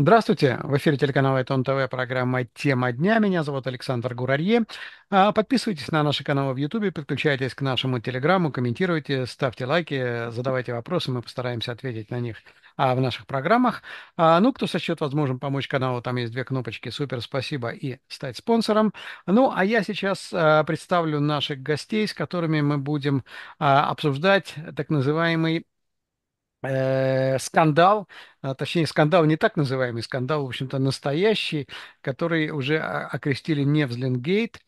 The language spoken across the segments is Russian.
Здравствуйте! В эфире телеканала Этон ТВ программа «Тема дня». Меня зовут Александр Гурарье. А, Подписывайтесь на наши каналы в Ютубе, подключайтесь к нашему Телеграмму, комментируйте, ставьте лайки, задавайте вопросы, мы постараемся ответить на них а, в наших программах. А, Ну, кто сочтет возможным помочь каналу, там есть две кнопочки «Супер, спасибо» и «Стать спонсором». Ну, а я сейчас а, представлю наших гостей, с которыми мы будем а, обсуждать так называемый э, скандал, а, точнее скандал не так называемый, скандал, в общем-то, настоящий, который уже а, окрестили Невзлингейт.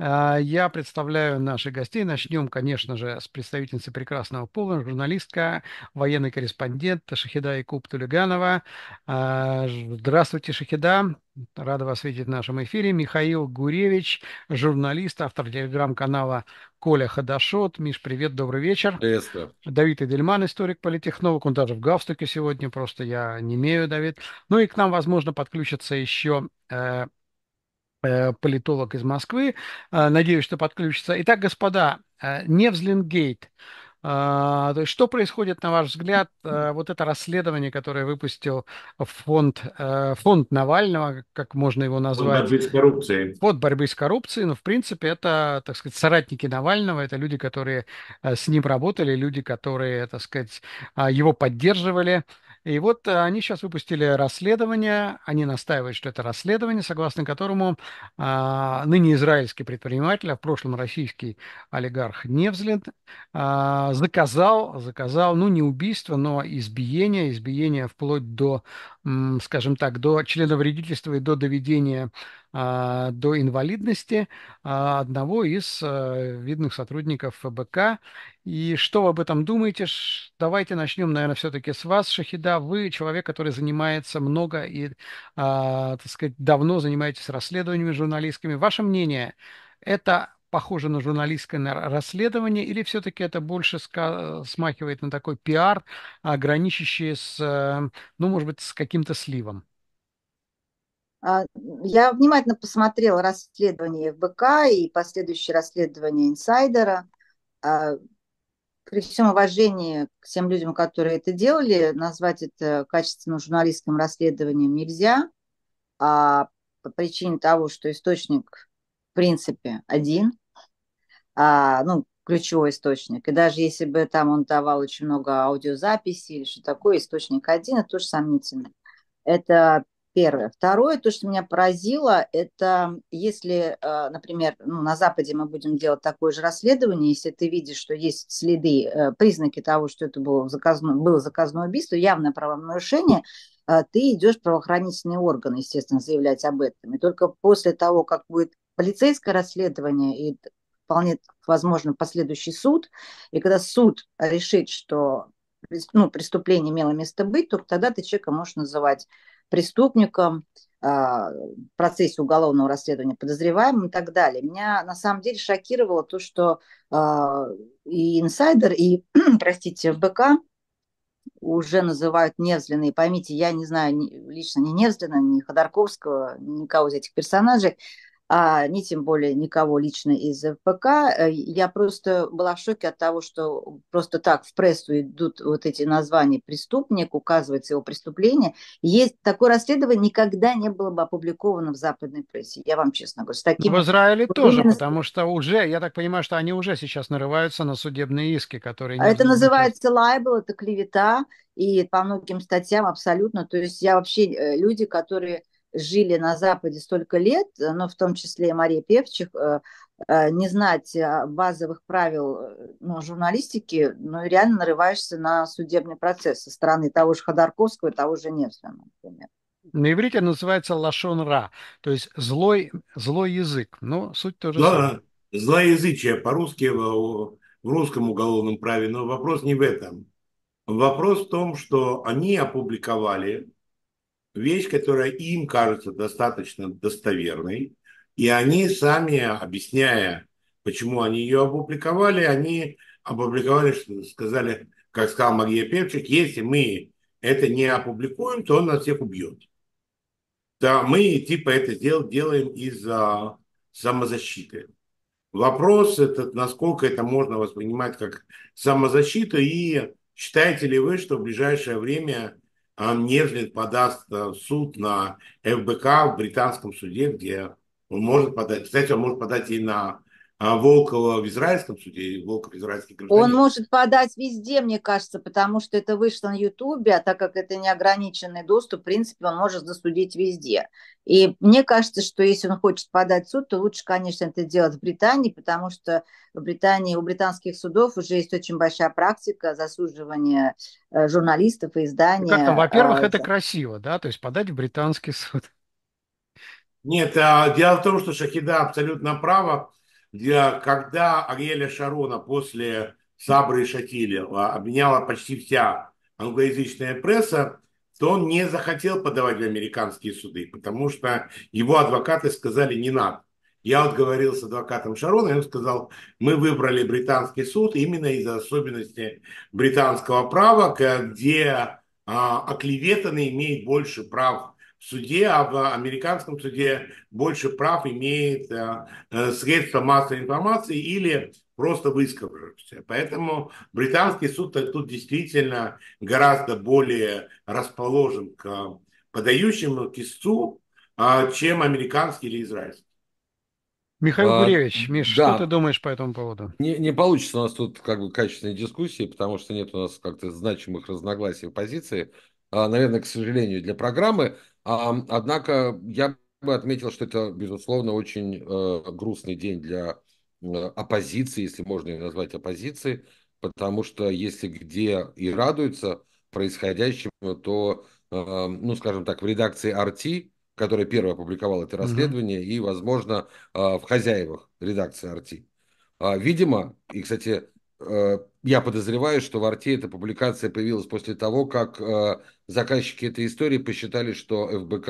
А, Я представляю наших гостей. Начнем, конечно же, с представительницы прекрасного пола, журналистка, военный корреспондент Шахида Якуб Тулиганова. А, Здравствуйте, Шахида. Рада вас видеть в нашем эфире. Михаил Гуревич, журналист, автор телеграм-канала Коля Хадашот. Миш, привет, добрый вечер. Приветствую. Давид Эдельман, историк, политехнолог, он даже в галстуке сегодня, просто я не имею, Давид. Ну и к нам, возможно, подключится еще э, политолог из Москвы. Э, надеюсь, что подключится. Итак, господа, э, Невзлингейт. То есть что происходит, на ваш взгляд, э, вот это расследование, которое выпустил фонд, э, фонд Навального, как можно его Фонд назвать, борьбы с коррупцией. Фонд борьбы с коррупцией, но в принципе это, так сказать, соратники Навального, это люди, которые э, с ним работали, люди, которые, так сказать, его поддерживали. И вот э, они сейчас выпустили расследование, они настаивают, что это расследование, согласно которому а, ныне израильский предприниматель, а в прошлом российский олигарх Невзлин а, заказал, заказал, ну не убийство, но избиение, избиение вплоть до, скажем так, до членовредительства и до доведения а, до инвалидности а, одного из а, видных сотрудников ФБК. И что вы об этом думаете? Давайте начнем, наверное, все-таки с вас, Шахида. Вы человек, который занимается много и, а, так сказать, давно занимаетесь расследованиями журналистскими. Ваше мнение, это похоже на журналистское на- расследование или все-таки это больше смахивает на такой пиар, граничащий с, э, ну, может быть, с каким-то сливом? А, Я внимательно посмотрела расследование ФБК и последующее расследование инсайдера. А, При всем уважении к всем людям, которые это делали, назвать это качественным журналистским расследованием нельзя, а по причине того, что источник в принципе один, а, ну, ключевой источник. И даже если бы там он давал очень много аудиозаписей или что такое, источник один, это тоже сомнительно. Это первое. Второе, то, что меня поразило, это если, э, например, ну, на Западе мы будем делать такое же расследование, если ты видишь, что есть следы, э, признаки того, что это было заказное, было заказное убийство, явное правонарушение, э, ты идешь в правоохранительные органы, естественно, заявлять об этом. И только после того, как будет полицейское расследование и вполне возможно последующий суд, и когда суд решит, что ну, преступление имело место быть, только тогда ты человека можешь называть преступником, а, процессе уголовного расследования подозреваемым и так далее. Меня на самом деле шокировало то, что а, и инсайдер, и, простите, ФБК уже называют Невзлина. И поймите, я не знаю лично ни Невзлина, ни Ходорковского, никого из этих персонажей, а не тем более никого лично из ФПК. Э, Я просто была в шоке от того, что просто так в прессу идут вот эти названия преступник, указывается его преступление. Есть такое расследование никогда не было бы опубликовано в западной прессе. Я вам честно говорю, с Ну, В таким Израиле вот тоже, именно потому что уже, я так понимаю, что они уже сейчас нарываются на судебные иски, которые не Это называется лайбл, это клевета, и по многим статьям абсолютно. То есть я вообще, э, люди, которые жили на Западе столько лет, но в том числе и Мария Певчих, э, э, не знать э, базовых правил ну, журналистики, ну, реально нарываешься на судебный процесс со стороны того же Ходорковского и того же Невзлина, например. На иврите называется лашон ра, то есть злой, злой язык. Но суть то же самое. Зло- Злоязычие по-русски в, в русском уголовном праве, но вопрос не в этом. Вопрос в том, что они опубликовали вещь, которая им кажется достаточно достоверной, и они сами, объясняя, почему они ее опубликовали, они опубликовали, что сказали, как сказал Мария Певчик, если мы это не опубликуем, то он нас всех убьет. Да, мы типа это дел, делаем из-за самозащиты. Вопрос этот, насколько это можно воспринимать как самозащиту, и считаете ли вы, что в ближайшее время Невзлин подаст в суд на ФБК в британском суде, где он может подать. Кстати, он может подать и на а Волкова в израильском суде, и Волков израильский гражданин. Он может подать везде, мне кажется, потому что это вышло на Ютубе, а так как это неограниченный доступ, в принципе, он может засудить везде. И мне кажется, что если он хочет подать в суд, то лучше, конечно, это делать в Британии, потому что в Британии у британских судов уже есть очень большая практика засуживания э, журналистов и изданий. Ну, во-первых, а, это красиво, да, то есть подать в британский суд. Нет, а, дело в том, что Шахида абсолютно права когда Ариэля Шарона после Сабры и Шатили обменяла почти вся англоязычная пресса, то он не захотел подавать в американские суды, потому что его адвокаты сказали не надо. Я вот говорил с адвокатом Шарона, и он сказал, мы выбрали британский суд именно из-за особенностей британского права, где а, оклеветанный имеет больше прав в суде, а в американском суде больше прав имеет э, э, средства массовой информации или просто высказавшийся. Поэтому британский суд тут действительно гораздо более расположен к подающему к истцу, э, чем американский или израильский. Михаил а, Гуревич, Миш, да. что ты думаешь по этому поводу? Не, не получится у нас тут как бы качественной дискуссии, потому что нет у нас как-то значимых разногласий в позиции. А, наверное, к сожалению, для программы. Однако я бы отметил, что это, безусловно, очень э, грустный день для э, оппозиции, если можно ее назвать оппозицией, потому что если где и радуются происходящему, то, э, ну, скажем так, в редакции RT, которая первая опубликовала это расследование, mm-hmm. и, возможно, э, в хозяевах редакции RT. А, видимо, и, кстати, я подозреваю, что в Арте эта публикация появилась после того, как э, заказчики этой истории посчитали, что ФБК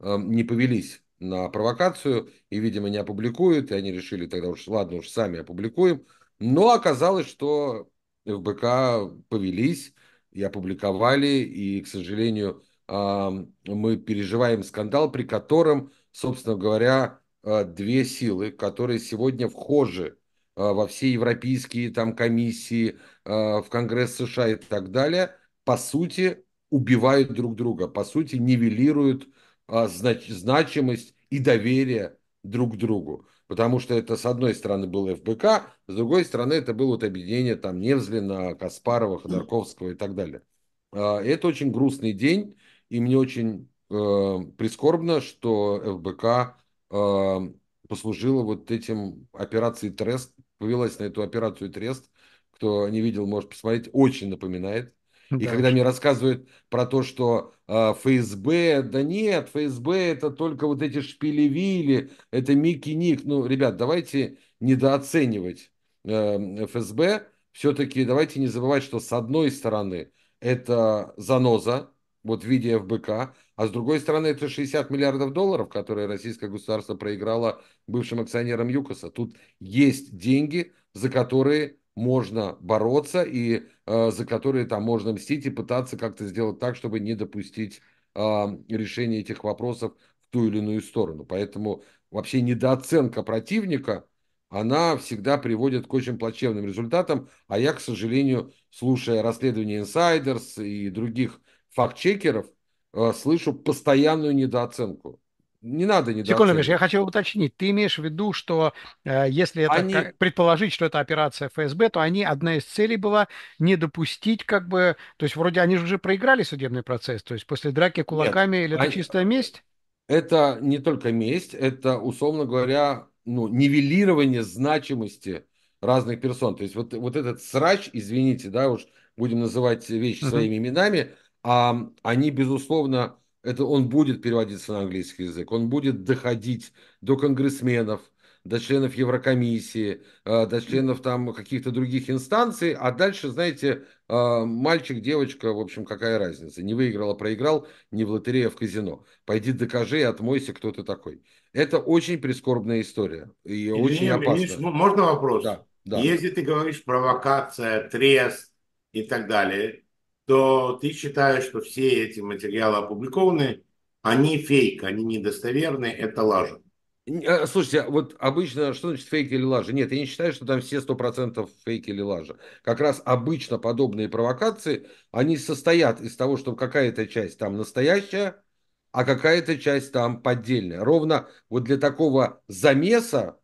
э, не повелись на провокацию и, видимо, не опубликуют, и они решили тогда уж, ладно, уж сами опубликуем. Но оказалось, что ФБК повелись и опубликовали, и, к сожалению, э, мы переживаем скандал, при котором, собственно говоря, э, две силы, которые сегодня вхожи Э, во все европейские там комиссии, э, в Конгресс США и так далее, по сути, убивают друг друга, по сути, нивелируют э, знач значимость и доверие друг к другу. Потому что это, с одной стороны, был ФБК, с другой стороны, это было вот объединение там Невзлина, Каспарова, Ходорковского и так далее. Это очень грустный день, и мне очень э, прискорбно, что ФБК э, послужила вот этим операцией Трест, повелась на эту операцию Трест. Кто не видел, может посмотреть, очень напоминает. Да, и когда мне рассказывают про то, что э, ФСБ, да нет, ФСБ это только вот эти шпилевили, это Микки Ник. Ну, ребят, давайте недооценивать э, ФСБ. Все-таки давайте не забывать, что с одной стороны это заноза, вот в виде ФБК, а с другой стороны, это 60 миллиардов долларов, которые российское государство проиграло бывшим акционерам ЮКОСа. Тут есть деньги, за которые можно бороться и э, за которые там можно мстить и пытаться как-то сделать так, чтобы не допустить э, решения этих вопросов в ту или иную сторону. Поэтому вообще недооценка противника, она всегда приводит к очень плачевным результатам. А я, к сожалению, слушая расследования инсайдерс и других факт-чекеров, слышу постоянную недооценку. Не надо недооценивать. Секунду, Миш, я хочу уточнить. Ты имеешь в виду, что э, если это они... предположить, что это операция ФСБ, то они одна из целей была не допустить, как бы, то есть вроде они же уже проиграли судебный процесс, то есть после драки кулаками Нет, или это они... чистая месть? Это не только месть, это, условно говоря, ну, нивелирование значимости разных персон. То есть вот, вот этот срач, извините, да, уж будем называть вещи uh-huh. своими именами, а они, безусловно, это он будет переводиться на английский язык, он будет доходить до конгрессменов, до членов Еврокомиссии, э, до членов там каких-то других инстанций, а дальше, знаете, э, мальчик, девочка, в общем, какая разница, не выиграл, а проиграл, не в лотерее, а в казино. Пойди докажи и отмойся, кто ты такой. Это очень прискорбная история и Извини, очень опасная. Можно вопрос? Да, да. Если ты говоришь провокация, трест и так далее, то ты считаешь, что все эти материалы опубликованы, они фейк, они недостоверны, это лажа. Э, Слушайте, вот обычно, что значит фейк или лажа? Нет, я не считаю, что там все сто процентов фейк или лажа. Как раз обычно подобные провокации, они состоят из того, что какая-то часть там настоящая, а какая-то часть там поддельная. Ровно вот для такого замеса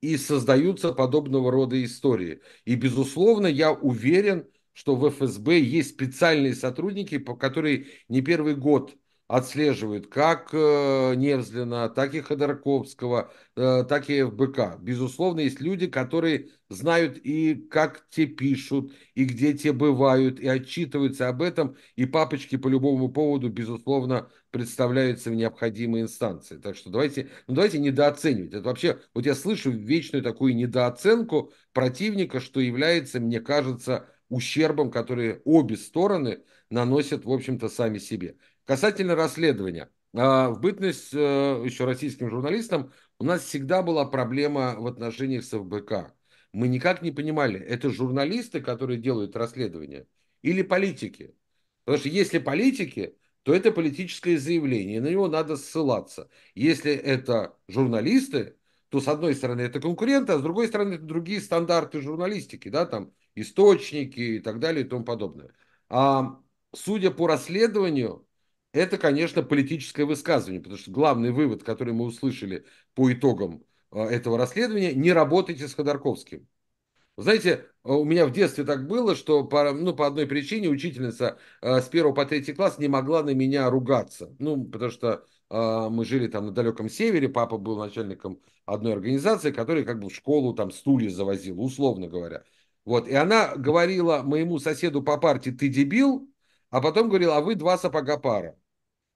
и создаются подобного рода истории. И, безусловно, я уверен, что в ФСБ есть специальные сотрудники, которые не первый год отслеживают как э, Невзлина, так и Ходорковского, э, так и ФБК. Безусловно, есть люди, которые знают и как те пишут, и где те бывают, и отчитываются об этом, и папочки по любому поводу, безусловно, представляются в необходимые инстанции. Так что давайте, ну давайте недооценивать. Это вообще, вот я слышу вечную такую недооценку противника, что является, мне кажется, ущербом, который обе стороны наносят, в общем-то, сами себе. Касательно расследования. А, в бытность э, еще российским журналистам у нас всегда была проблема в отношениях с ФБК. Мы никак не понимали, это журналисты, которые делают расследование, или политики. Потому что если политики, то это политическое заявление, на него надо ссылаться. Если это журналисты, то с одной стороны это конкуренты, а с другой стороны это другие стандарты журналистики, да, там источники и так далее и тому подобное. А судя по расследованию, это, конечно, политическое высказывание, потому что главный вывод, который мы услышали по итогам а, этого расследования, не работайте с Ходорковским. Знаете, у меня в детстве так было, что по, ну, по одной причине учительница э, с первого по третий класс не могла на меня ругаться. Ну, потому что мы жили там на далеком севере, папа был начальником одной организации, которая как бы в школу там стулья завозила, условно говоря. Вот, и она говорила моему соседу по партии, ты дебил, а потом говорила, а вы два сапога пара.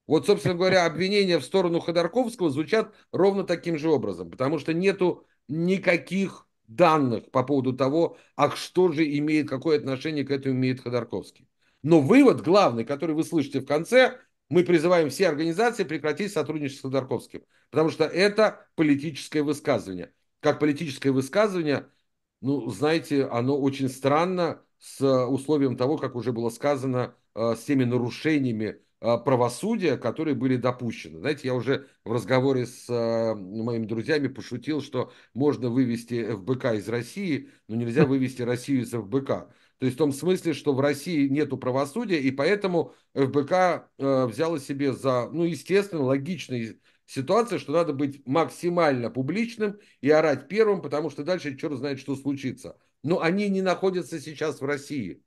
Вот, собственно говоря, обвинения в сторону Ходорковского звучат ровно таким же образом, потому что нету никаких данных по поводу того, а что же имеет, какое отношение к этому имеет Ходорковский. Но вывод главный, который вы слышите в конце, мы призываем все организации прекратить сотрудничество с Ходорковским, потому что это политическое высказывание. Как политическое высказывание, ну, знаете, оно очень странно с условием того, как уже было сказано, э, с теми нарушениями Э, правосудия, которые были допущены. Знаете, я уже в разговоре с э, моими друзьями пошутил, что можно вывести ФБК из России, но нельзя вывести Россию из ФБК. То есть в том смысле, что в России нет правосудия, и поэтому ФБК э, взяла себе за, ну, естественно, логичную ситуацию, что надо быть максимально публичным и орать первым, потому что дальше черт знает, что случится. Но они не находятся сейчас в России.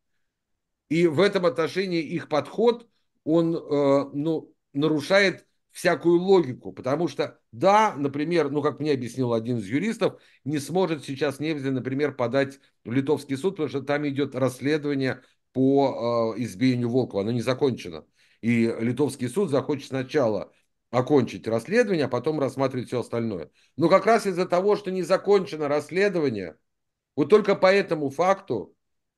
И в этом отношении их подход – он э, ну, нарушает всякую логику, потому что, да, например, ну, как мне объяснил один из юристов, не сможет сейчас Невзя, например, подать в литовский суд, потому что там идет расследование по э, избиению Волкова, оно не закончено. И литовский суд захочет сначала окончить расследование, а потом рассматривать все остальное. Но как раз из-за того, что не закончено расследование, вот только по этому факту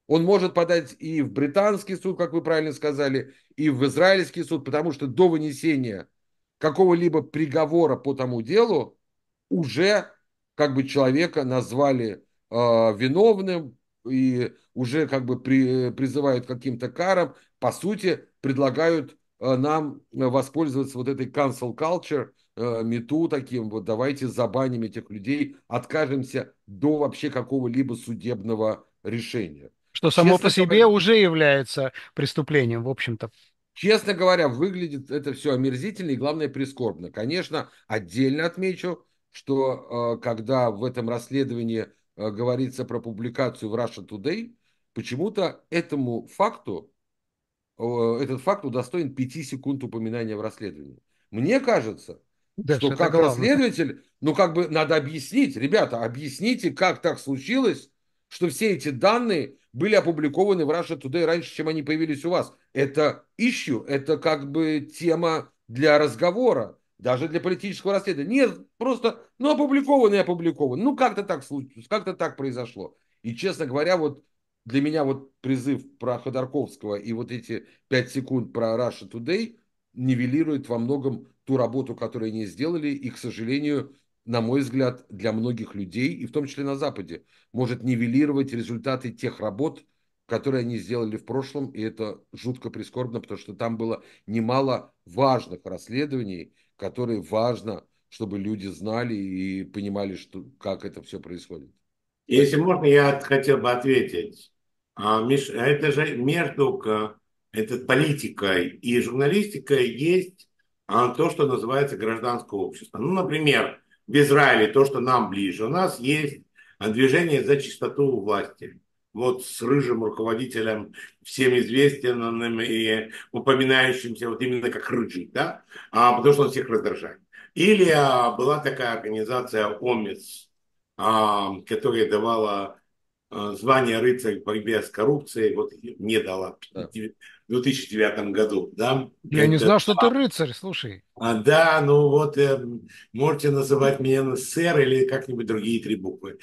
он может подать и в британский суд, как вы правильно сказали, и в израильский суд, потому что до вынесения какого-либо приговора по тому делу уже как бы человека назвали э, виновным и уже как бы при, призывают к каким-то карам, по сути предлагают э, нам воспользоваться вот этой cancel culture, э, мету таким, вот давайте забаним этих людей, откажемся до вообще какого-либо судебного решения. Что само Честно по себе говоря, уже является преступлением, в общем-то. Честно говоря, выглядит это все омерзительно и, главное, прискорбно. Конечно, отдельно отмечу, что э, когда в этом расследовании э, говорится про публикацию в Russia Today, почему-то этому факту, э, этот факт удостоен 5 секунд упоминания в расследовании. Мне кажется, да, что как расследователь, ну как бы надо объяснить, ребята, объясните, как так случилось, что все эти данные были опубликованы в Russia Today раньше, чем они появились у вас. Это ищу, это как бы тема для разговора, даже для политического расследования. Нет, просто, ну, опубликованы и опубликованы. Ну, как-то так случилось, как-то так произошло. И, честно говоря, вот для меня вот призыв про Ходорковского и вот эти пять секунд про Russia Today нивелирует во многом ту работу, которую они сделали, и, к сожалению, на мой взгляд, для многих людей, и в том числе на Западе, может нивелировать результаты тех работ, которые они сделали в прошлом, и это жутко прискорбно, потому что там было немало важных расследований, которые важно чтобы люди знали и понимали, что, как это все происходит. Если можно, я хотел бы ответить. А, Миш, это же между это политикой и журналистикой есть а, то, что называется гражданское общество. Ну, например, в Израиле то, что нам ближе. У нас есть движение за чистоту власти. Вот с рыжим руководителем, всем известным и упоминающимся вот именно как рыжий, да, а, потому что он всех раздражает. Или а, была такая организация ОМИС, а, которая давала а, звание рыцарь в борьбе с коррупцией, вот мне дала в 2009 году. Да? Я не знал, что ты рыцарь, слушай. А, да, ну вот э, можете называть меня сэр или как-нибудь другие три буквы.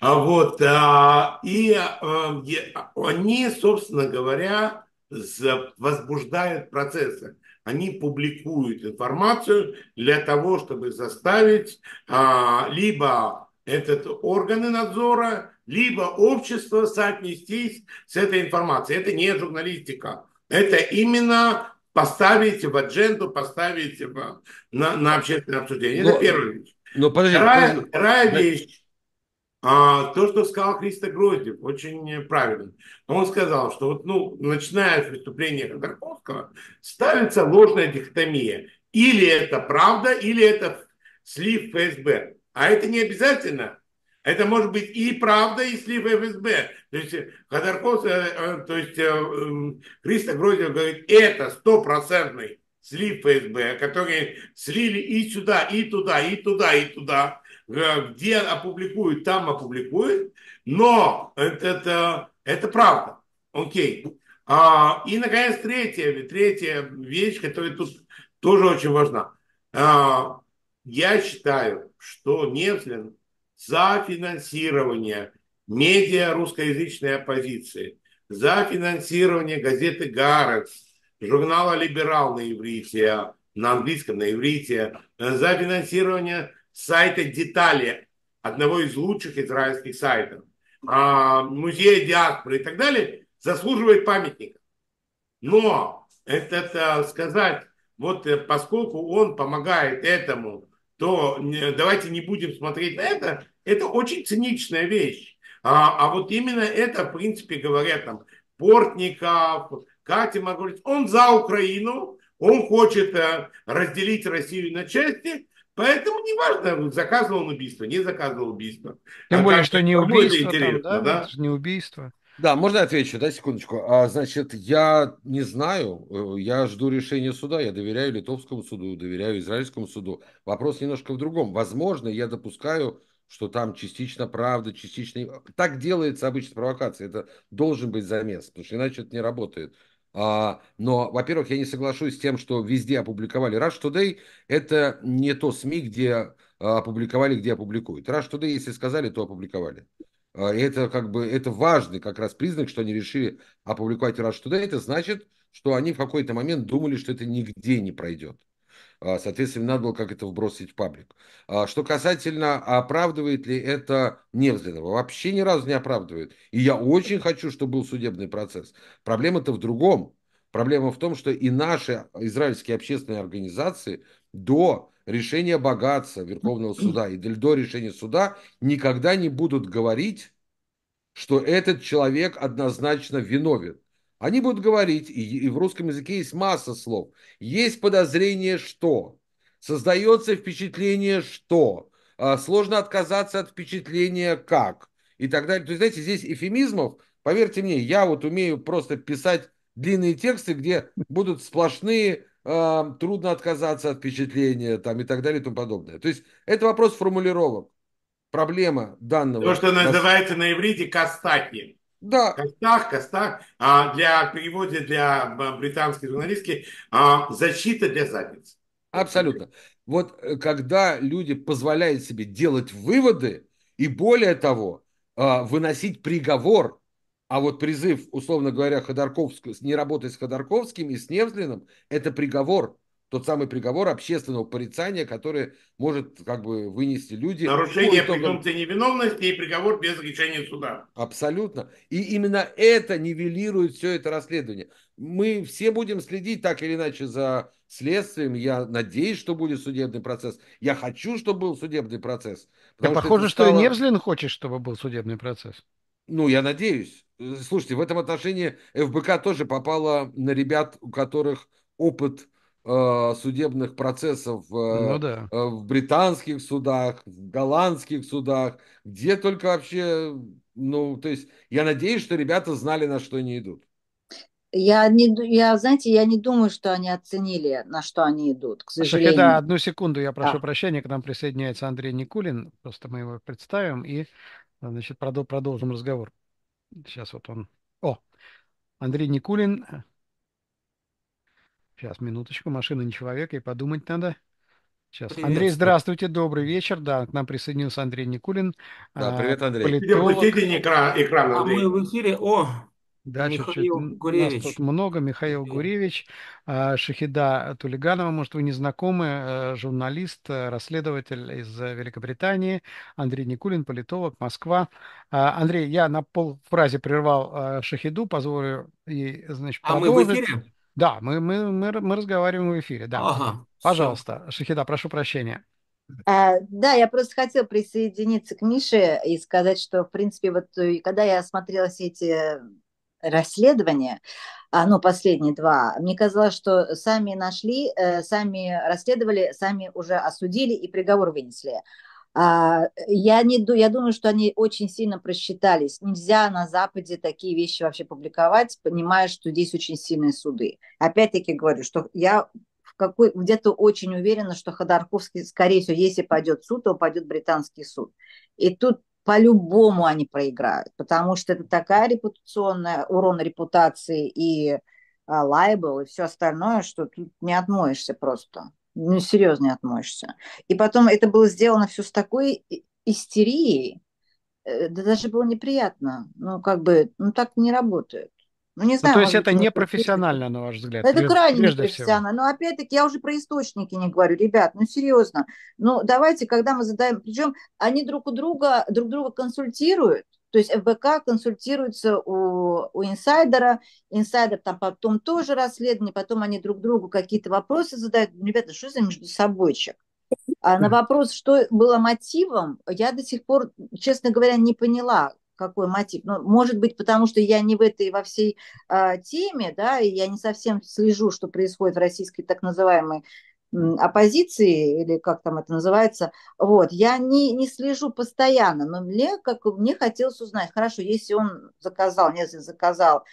А вот, а, и а, они, собственно говоря, возбуждают процессы они публикуют информацию для того, чтобы заставить а, либо этот органы надзора, либо общество соотнестись с этой информацией. Это не журналистика. Это именно поставить в адженду, поставить в, на, на общественное обсуждение. Но, это первая вещь. Но подожди, вторая, подожди. вторая вещь а, то, что сказал Христо Гроздев, очень правильно. Он сказал, что вот, ну, начиная с преступления Ходорковского, ставится ложная дихотомия. Или это правда, или это слив ФСБ. А это не обязательно. Это может быть и правда, и слив ФСБ. То есть Ходорковский, э, э, то есть э, Христо Гроздев говорит, это стопроцентный слив ФСБ, которые слили и сюда, и туда, и туда, и туда Э, где опубликуют, там опубликуют, но это, это, это правда. Окей. А, и, наконец, третья, третья вещь, которая тут тоже очень важна. А, я считаю, что Невзлин за финансирование медиа русскоязычной оппозиции, за финансирование газеты «Гарекс», журнала «Либерал» на иврите, на английском, на иврите, за финансирование сайта «Детали», одного из лучших израильских сайтов, а, музея диаспоры и так далее, заслуживает памятника. Но это, это сказать, вот э, поскольку он помогает этому, то давайте не будем смотреть на это, это очень циничная вещь. А, а вот именно это, в принципе, говорят там Портников, Катя говорит, он за Украину, он хочет э, разделить Россию на части, Поэтому неважно, заказывал он убийство, не заказывал убийство. Тем а более, что не убийство, там, да? да? Это же не убийство. Да, можно я отвечу, да, секундочку. А, значит, я не знаю, э, я жду решения суда, я доверяю литовскому суду, доверяю израильскому суду. Вопрос немножко в другом. Возможно, я допускаю, что там частично правда, частично... Так делается обычно провокация, это должен быть замес, потому что иначе это не работает. А, но, во-первых, я не соглашусь с тем, что везде опубликовали. Rush Today – это не то СМИ, где а, опубликовали, где опубликуют. Rush Today, если сказали, то опубликовали. А, и это как бы это важный как раз признак, что они решили опубликовать Rush Today. Это значит, что они в какой-то момент думали, что это нигде не пройдет. А, соответственно, надо было как это вбросить в паблик. А, что касательно, оправдывает ли это Невзлинова, вообще ни разу не оправдывает. И я очень хочу, чтобы был судебный процесс. Проблема-то в другом. Проблема в том, что и наши израильские общественные организации до решения богатства Верховного суда и до решения суда никогда не будут говорить, что этот человек однозначно виновен. Они будут говорить, и, в русском языке есть масса слов. Есть подозрение, что. Создается впечатление, что. А, сложно отказаться от впечатления, как. И так далее. То есть, знаете, здесь эфемизмов, поверьте мне, я вот умею просто писать длинные тексты, где будут сплошные э, трудно отказаться от впечатления там, и так далее и тому подобное. То есть это вопрос формулировок. Проблема данного... То, что называется на иврите кастаки. Да. Костах, Костах. А для перевода для британской журналистки а, защита для задницы. Абсолютно. Вот э, когда люди позволяют себе делать выводы и более того, а, выносить приговор, а вот призыв, условно говоря, Ходорковского, не работать с Ходорковским и с Невзлиным, это приговор. Тот самый приговор общественного порицания, который может как бы вынести люди. Нарушение итогам... презумпции невиновности и приговор без решения суда. Абсолютно. И именно это нивелирует все это расследование. Мы все будем следить так или иначе за следствием. Я надеюсь, что будет судебный процесс. Я хочу, чтобы был судебный процесс. Да, похоже, что, стало... что и Невзлин хочет, чтобы был судебный процесс. Ну, я надеюсь. Слушайте, в этом отношении ФБК тоже попала на ребят, у которых опыт судебных процессов э, ну, да. э, в британских судах, в голландских судах, где только вообще, ну, то есть я надеюсь, что ребята знали, на что они идут. Я, не, я, знаете, я не думаю, что они оценили, на что они идут, к сожалению. Да, одну секунду, я прошу да. прощения, к нам присоединяется Андрей Никулин, просто мы его представим и, значит, продолжим разговор. Сейчас вот он. О, Андрей Никулин, Сейчас, минуточку, машина не человек, и подумать надо. Сейчас. Привет, Андрей, здравствуйте, добрый вечер. Да, к нам присоединился Андрей Никулин. Да, привет, Андрей. Политолог. экран, экран, Андрей. А мы в эфире. О, да, чуть-чуть. Нас тут много. Михаил Гуревич, а, Шахида Тулиганова, может, вы не знакомы, э, журналист, э, расследователь из Великобритании, Андрей Никулин, политолог, Москва. А, Андрей, я на полфразе прервал э, Шахиду, позволю ей, значит, продолжить. А мы в эфире? Да, мы, мы, мы, мы разговариваем в эфире, да. Ага, Пожалуйста, все. Шахида, прошу прощения. А, да, я просто хотела присоединиться к Мише и сказать, что, в принципе, вот когда я смотрела все эти расследования, а, ну, последние два, мне казалось, что сами нашли, э, сами расследовали, сами уже осудили и приговор вынесли. А, я, не, я думаю, что они очень сильно просчитались. Нельзя на Западе такие вещи вообще публиковать, понимая, что здесь очень сильные суды. Опять-таки говорю, что я в какой, где-то очень уверена, что Ходорковский, скорее всего, если пойдет суд, то пойдет британский суд. И тут по-любому они проиграют, потому что это такая репутационная урон репутации и лайбл и все остальное, что тут не отмоешься просто ну, серьезно не отмоешься. И потом это было сделано все с такой истерией, э, да даже было неприятно. Ну, как бы, ну, так не работает. Ну, не знаю. Ну, то есть это не профессионально, на ваш взгляд? Это крайне непрофессионально. Но опять-таки, я уже про источники не говорю. Ребят, ну, серьезно. Ну, давайте, когда мы задаем... Причем они друг у друга, друг друга консультируют. То есть ФБК консультируется у, у инсайдера, инсайдер там потом тоже расследование, потом они друг другу какие-то вопросы задают. Ну, ребята, что за между собойчик? А на вопрос, что было мотивом, я до сих пор, честно говоря, не поняла, какой мотив. Ну, может быть, потому что я не в этой во всей а, теме, да, и я не совсем слежу, что происходит в российской так называемой оппозиции, или как там это называется, вот, я не, не слежу постоянно, но мне, как, мне хотелось узнать, хорошо, если он заказал, если заказал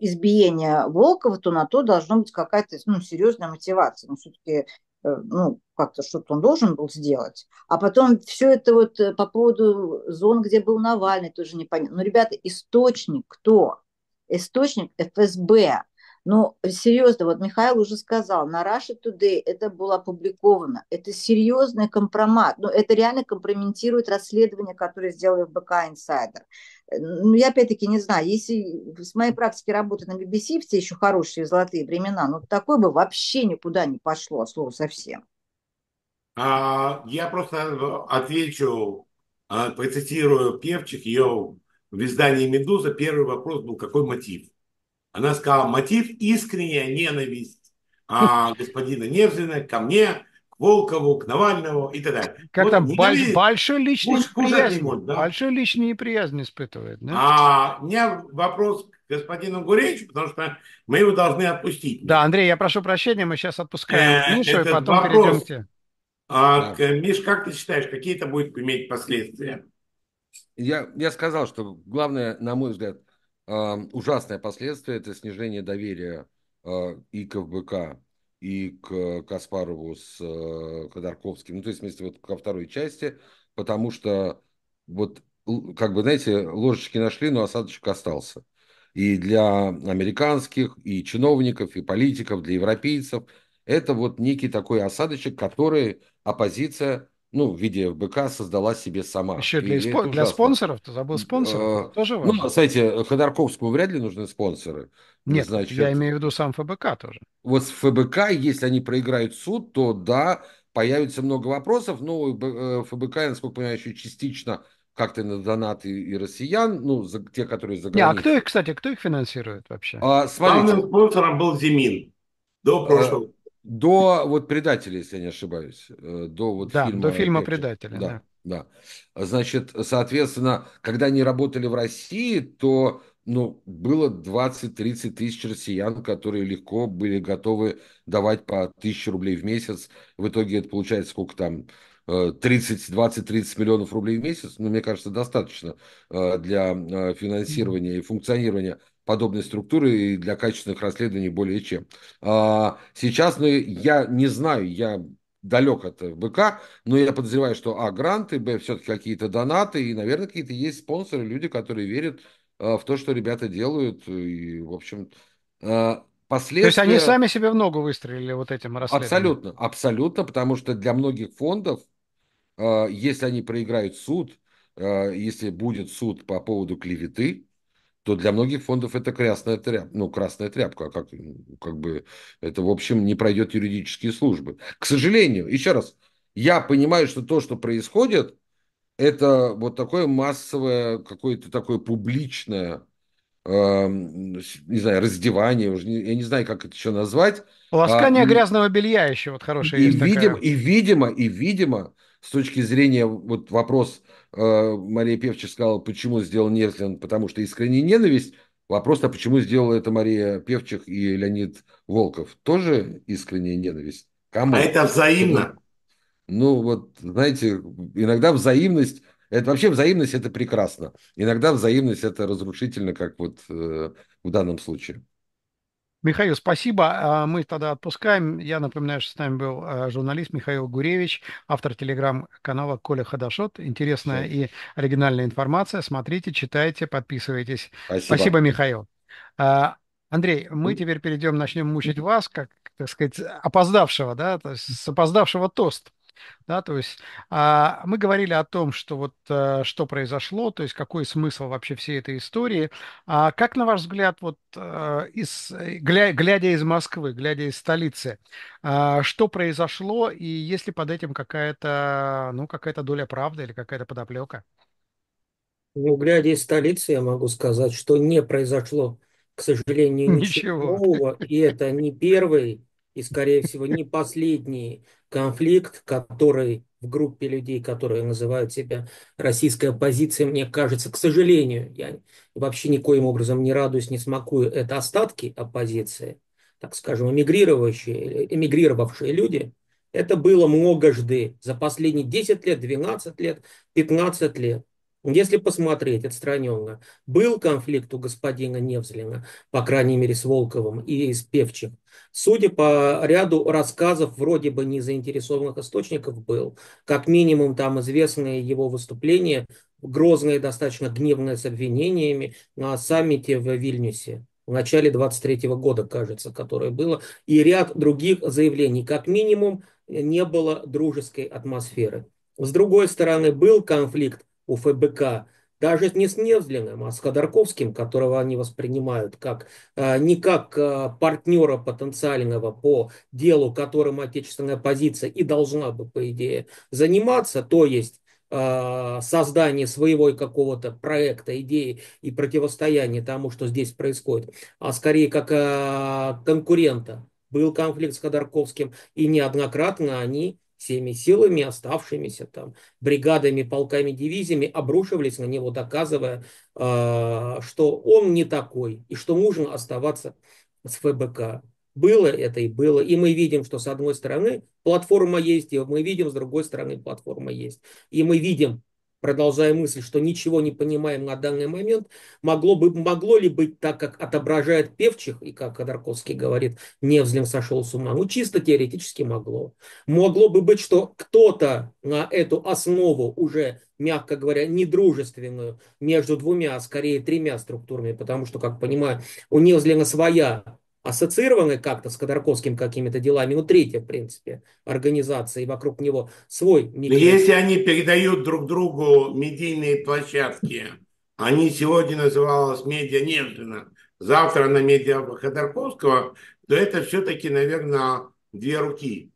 избиение Волкова, то на то должна быть какая-то ну, серьезная мотивация. Но все-таки э, ну, как-то что-то он должен был сделать. А потом все это вот э, по поводу зон, где был Навальный, тоже непонятно. Ну, ребята, источник кто? Источник ФСБ. Ну, серьезно, вот Михаил уже сказал, на Russia Today это было опубликовано. Это серьезный компромат. Ну, это реально компрометирует расследование, которое сделал ФБК Insider. Ну, я опять-таки не знаю, если с моей практики работы на BBC в те еще хорошие золотые времена, ну, такое бы вообще никуда не пошло, слово совсем. А, я просто отвечу, а, процитирую Певчих, ее в издании «Медуза» первый вопрос был, какой мотив? Она сказала, мотив искренняя ненависть а, господина Невзина ко мне, к Волкову, к Навальному и так далее. Как вот, там ненавидит, большой личный неприязнь, может, да? большой личный неприязнь испытывает. Да? А у меня вопрос к господину Гуревичу, потому что мы его должны отпустить. Да, Андрей, я прошу прощения, мы сейчас отпускаем э, Мишу, и потом вопрос, перейдем к тебе. А, да. Миш, как ты считаешь, какие это будет иметь последствия? Я, я сказал, что главное, на мой взгляд, ужасное последствие – это снижение доверия а, и к ФБК, и к Каспарову с э, Ходорковским, ну, то есть, вместе вот ко второй части, потому что вот, как бы, знаете, ложечки нашли, но осадочек остался. И для американских, и чиновников, и политиков, для европейцев – это вот некий такой осадочек, который оппозиция ну, в виде ФБК создала себе сама. Еще для, испо- для спонсоров, ты забыл спонсоров, Э, тоже Ну, важно. кстати, Ходорковскому вряд ли нужны спонсоры. Нет, вот я Значит, имею в виду сам ФБК тоже. вот с ФБК, если они проиграют суд, то да, появится много вопросов. Ну, Б- э, ФБК, я, насколько понимаю, еще частично как-то на донаты и россиян, ну, за, те, которые за Не, а кто границей. их, кстати, кто их финансирует вообще? А, смотрите, Главным спонсором был Зимин до э, прошлого. До вот «Предателей», если я не ошибаюсь, э, до вот Да, фильма до фильма Певчих. «Предатели», да. Да, да. Значит, соответственно, когда они работали в России, то ну, было 20-30 тысяч россиян, которые легко были готовы давать по 1000 рублей в месяц. В итоге это получается сколько там, э, 30, 20-30 миллионов рублей в месяц. Ну, мне кажется, достаточно э, для э, финансирования и функционирования подобной структуры и для качественных расследований более чем. А, Сейчас, ну, я не знаю, я далек от ФБК, но я подозреваю, что А, гранты, Б, все-таки какие-то донаты, и, наверное, какие-то есть спонсоры, люди, которые верят э, в то, что ребята делают. И, в общем, э, То есть они последствия сами себе в ногу выстрелили вот этим расследованием? абсолютно, абсолютно, потому что для многих фондов, э, если они проиграют суд, э, если будет суд по поводу клеветы, то для многих фондов это красная тряпка, ну, красная тряпка, а как, как бы это, в общем, не пройдет юридические службы. К сожалению, еще раз, я понимаю, что то, что происходит, это вот такое массовое, какое-то такое публичное, э, не знаю, раздевание, уже не, я не знаю, как это еще назвать. Полоскание А, грязного белья еще вот хорошая и есть видимо, такая. и видимо, и видимо, с точки зрения вот вопрос э, Мария Певчих сказала, почему сделал Невзлин, потому что искренняя ненависть. Вопрос, а почему сделала это Мария Певчих и Леонид Волков? Тоже искренняя ненависть? Кому? А это взаимно. Ну, вот, знаете, иногда взаимность, это вообще взаимность это прекрасно. Иногда взаимность это разрушительно, как вот э, в данном случае. Михаил, спасибо. А Мы тогда отпускаем. Я напоминаю, что с нами был а, журналист Михаил Гуревич, автор телеграм-канала Коля Хадашот. Интересная Все. и оригинальная информация. Смотрите, читайте, подписывайтесь. Спасибо. Спасибо, Михаил. А, Андрей, мы теперь перейдем, начнем мучить вас, как, так сказать, опоздавшего, да, то есть с опоздавшего тост. Да, то есть а, мы говорили о том, что вот а, что произошло, то есть какой смысл вообще всей этой истории. А как, на ваш взгляд, вот а, из, гля, глядя из Москвы, глядя из столицы, а, что произошло и есть ли под этим какая-то, ну, какая-то доля правды или какая-то подоплека? Ну, глядя из столицы, я могу сказать, что не произошло, к сожалению, ничего Ничего. нового, и это не первый, и, скорее всего, не последний конфликт, который в группе людей, которые называют себя российской оппозицией, мне кажется, к сожалению, я вообще никоим образом не радуюсь, не смакую, это остатки оппозиции, так скажем, эмигрировавшие, эмигрировавшие люди, это было многожды за последние 10 лет, 12 лет, 15 лет. Если посмотреть отстраненно, был конфликт у господина Невзлина, по крайней мере с Волковым и из Певчих. Судя по ряду рассказов, вроде бы незаинтересованных источников был. Как минимум там известные его выступления, грозные, достаточно гневные с обвинениями на саммите в Вильнюсе в начале 23 года, кажется, которое было, и ряд других заявлений. Как минимум не было дружеской атмосферы. С другой стороны, был конфликт у ФБК, даже не с Невзлиным, а с Ходорковским, которого они воспринимают как, не как партнера потенциального по делу, которым отечественная оппозиция и должна бы, по идее, заниматься, то есть создание своего какого-то проекта, идеи и противостояния тому, что здесь происходит, а скорее как конкурента. Был конфликт с Ходорковским, и неоднократно они всеми силами, оставшимися там бригадами, полками, дивизиями, обрушивались на него, доказывая, что он не такой, и что нужно оставаться с ФБК. Было это и было. И мы видим, что с одной стороны платформа есть, и мы видим, с другой стороны платформа есть. И мы видим, продолжая мысль, что ничего не понимаем на данный момент, могло, бы, могло ли быть так, как отображает Певчих, и как Ходорковский говорит, Невзлин сошел с ума? Ну, чисто теоретически могло. Могло бы быть, что кто-то на эту основу уже, мягко говоря, недружественную между двумя, а скорее тремя структурами, потому что, как понимаю, у Невзлина своя ассоциированы как-то с Ходорковским какими-то делами, ну, третья, в принципе, организация, и вокруг него свой микро... Если они передают друг другу медийные площадки, они сегодня называлась медиа Невзлина, завтра на медиа Ходорковского, то это все-таки, наверное, две руки.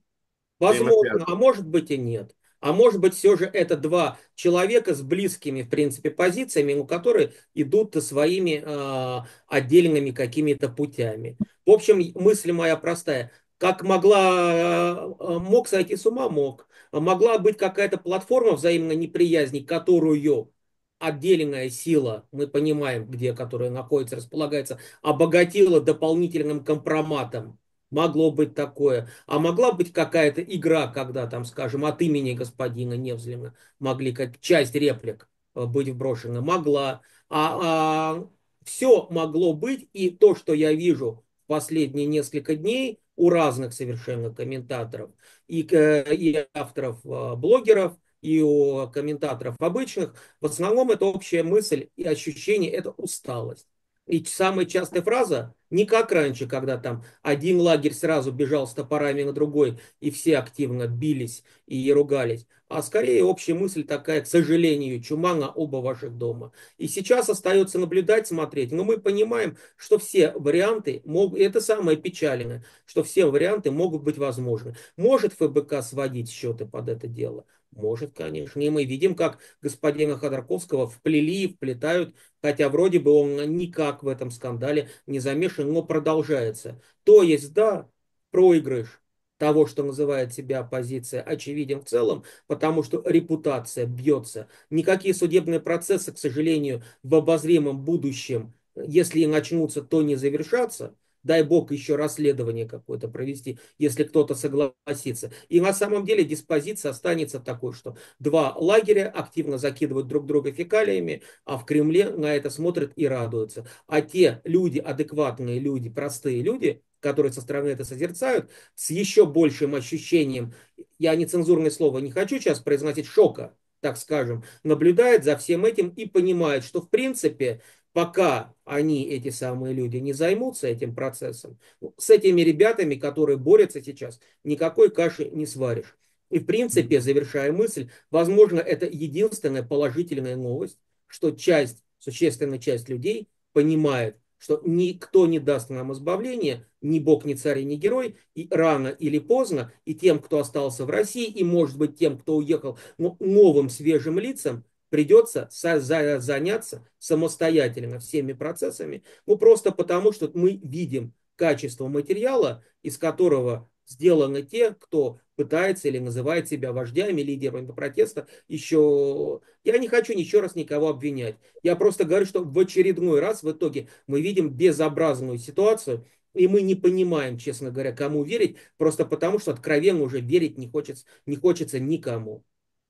Возможно, а может быть и нет. А может быть, все же это два человека с близкими, в принципе, позициями, у которых идут своими э, отдельными какими-то путями. В общем, мысль моя простая. Как могла, э, мог сойти с ума, мог. Могла быть какая-то платформа взаимной неприязни, которую отдельная сила, мы понимаем, где которая находится, располагается, обогатила дополнительным компроматом Могло быть такое. А могла быть какая-то игра, когда там, скажем, от имени господина Невзлина могли как часть реплик э, быть вброшены. Могла. А, а все могло быть. И то, что я вижу последние несколько дней у разных совершенно комментаторов и, э, и авторов э, блогеров, и у комментаторов обычных, в основном это общая мысль и ощущение, это усталость. И самая частая фраза, не как раньше, когда там один лагерь сразу бежал с топорами на другой, и все активно бились и ругались, а скорее общая мысль такая, к сожалению, чума на оба ваших дома. И сейчас остается наблюдать, смотреть, но мы понимаем, что все варианты, могут, это самое печальное, что все варианты могут быть возможны. Может ФБК сводить счеты под это дело? Может, конечно. И мы видим, как господина Ходорковского вплели и вплетают, хотя вроде бы он никак в этом скандале не замешан, но продолжается. То есть, да, проигрыш того, что называет себя оппозиция, очевиден в целом, потому что репутация бьется. Никакие судебные процессы, к сожалению, в обозримом будущем, если и начнутся, то не завершатся дай бог еще расследование какое-то провести, если кто-то согласится. И на самом деле диспозиция останется такой, что два лагеря активно закидывают друг друга фекалиями, а в Кремле на это смотрят и радуются. А те люди, адекватные люди, простые люди, которые со стороны это созерцают, с еще большим ощущением, я нецензурное слово не хочу сейчас произносить, шока, так скажем, наблюдает за всем этим и понимает, что в принципе пока они, эти самые люди, не займутся этим процессом, ну, с этими ребятами, которые борются сейчас, никакой каши не сваришь. И в принципе, завершая мысль, возможно, это единственная положительная новость, что часть, существенная часть людей понимает, что никто не даст нам избавления, ни бог, ни царь, ни герой, и рано или поздно, и тем, кто остался в России, и, может быть, тем, кто уехал, но новым свежим лицам придется заняться самостоятельно всеми процессами, ну просто потому, что мы видим качество материала, из которого сделаны те, кто пытается или называет себя вождями, лидерами протеста, еще... Я не хочу еще раз никого обвинять. Я просто говорю, что в очередной раз в итоге мы видим безобразную ситуацию, и мы не понимаем, честно говоря, кому верить, просто потому что откровенно уже верить не хочется, не хочется никому.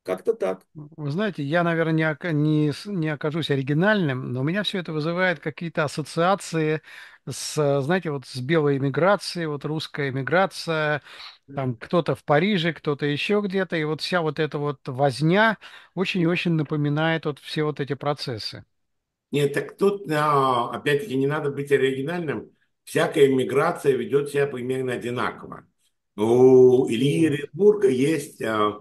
Как-то так. Вы знаете, я, наверное, не, не, не окажусь оригинальным, но у меня все это вызывает какие-то ассоциации с, знаете, вот с белой эмиграцией, вот русская эмиграция, там кто-то в Париже, кто-то еще где-то, и вот вся вот эта вот возня очень и очень напоминает вот все вот эти процессы. Нет, так тут, а, опять-таки, не надо быть оригинальным. Всякая иммиграция ведет себя примерно одинаково. У Ильи Оренбурга есть а,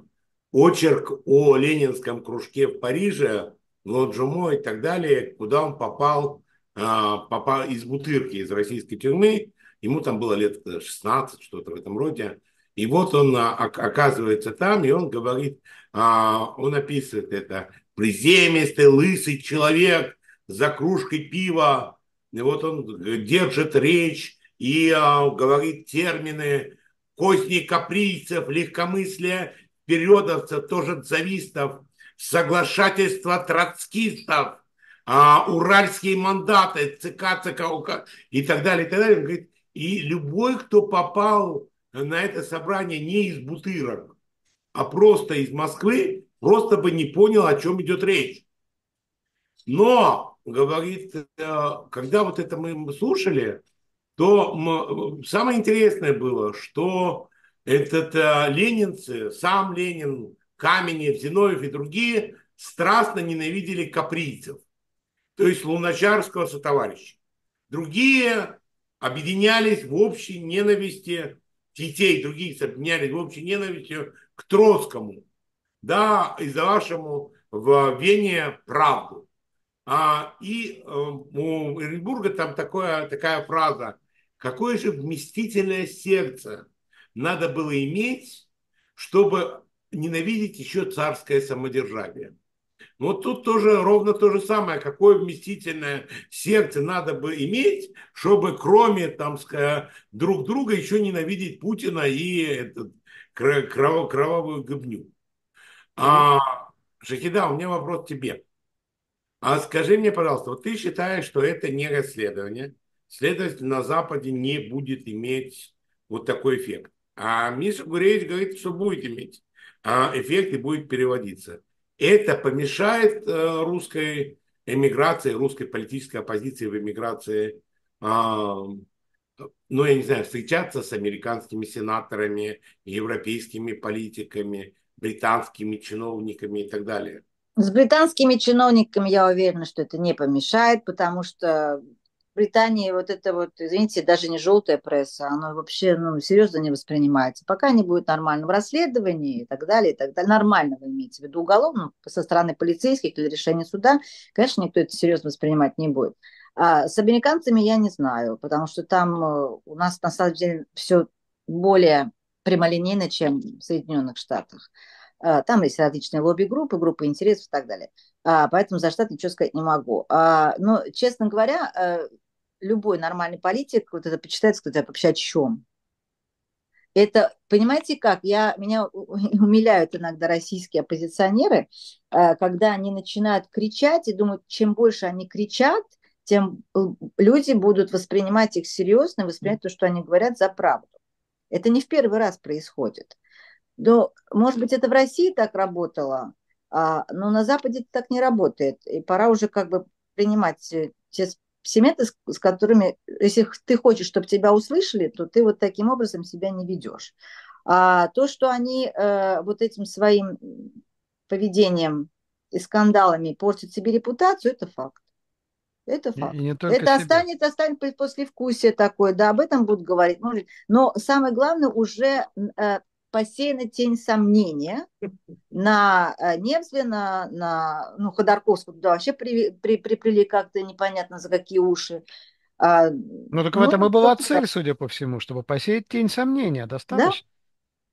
очерк о ленинском кружке в Париже, Лоджумо и так далее, куда он попал, а, попал из Бутырки, из российской тюрьмы. Ему там было лет 16, что-то в этом роде. И вот он а, оказывается там, и он говорит, а, он описывает это, приземистый, лысый человек за кружкой пива. И вот он держит речь и говорит термины козни каприйцев, легкомыслия периодовцев, тоже завистов, соглашательства троцкистов, а, уральские мандаты, ЦК, ЦК и так далее, и так далее. Он говорит, и любой, кто попал на это собрание не из Бутырок, а просто из Москвы, просто бы не понял, о чем идет речь. Но, говорит, э, когда вот это мы слушали, то самое интересное было, что этот а, ленинцы, сам Ленин, Каменев, Зиновьев и другие страстно ненавидели каприйцев, то есть луначарского сотоварища. Другие объединялись в общей ненависти детей других, объединялись в общей ненависти к Троцкому, да, из-за вашему в Вене правду. А, и э, у Эренбурга там такое, такая фраза, какое же вместительное сердце надо было иметь, чтобы ненавидеть еще царское самодержавие. Вот тут тоже ровно то же самое, какое вместительное сердце надо бы иметь, чтобы кроме там, друг друга еще ненавидеть Путина и этот, кров, кровавую гыбню. А, Шахида, у меня вопрос к тебе. А скажи мне, пожалуйста, вот ты считаешь, что это не расследование, следовательно, на Западе не будет иметь вот такой эффект. А Миша Гуревич говорит, что будет иметь а эффект и будет переводиться. Это помешает э, русской эмиграции, русской политической оппозиции в эмиграции, а, ну, я не знаю, встречаться с американскими сенаторами, европейскими политиками, британскими чиновниками и так далее. С британскими чиновниками я уверена, что это не помешает, потому что Британии вот это вот, извините, даже не желтая пресса, оно вообще ну, серьезно не воспринимается. Пока не будет нормального расследования и так далее, и так далее, нормального имеется в виду уголовного со стороны полицейских или решения суда, конечно, никто это серьезно воспринимать не будет. А с американцами я не знаю, потому что там э, у нас на самом деле все более прямолинейно, чем в Соединенных Штатах. А, там есть различные лобби-группы, группы интересов и так далее. А, поэтому за штат ничего сказать не могу. Но, честно говоря, э, любой нормальный политик вот это почитает, сказать, вообще о чем. Это, понимаете как, я, меня умиляют иногда российские оппозиционеры, э, когда они начинают кричать и думают, чем больше они кричат, тем люди будут воспринимать их серьезно, воспринимать то, что они говорят, за правду. Это не в первый раз происходит. Но, может быть, это в России так работало, а, но на Западе это так не работает. И пора уже как бы принимать те семеты, с которыми, если ты хочешь, чтобы тебя услышали, то ты вот таким образом себя не ведешь. А то, что они э, вот этим своим поведением и скандалами портят себе репутацию, это факт. Это факт. И это себе. останется, останется послевкусие такое, да, об этом будут говорить. Может, но самое главное, уже э, посеяна тень сомнения на э, Невзве, на, на ну, Ходорковскую, туда вообще при, при, приплели как-то непонятно за какие уши. А, ну, так в этом ну, и была цель, судя по всему, чтобы посеять тень сомнения, достаточно.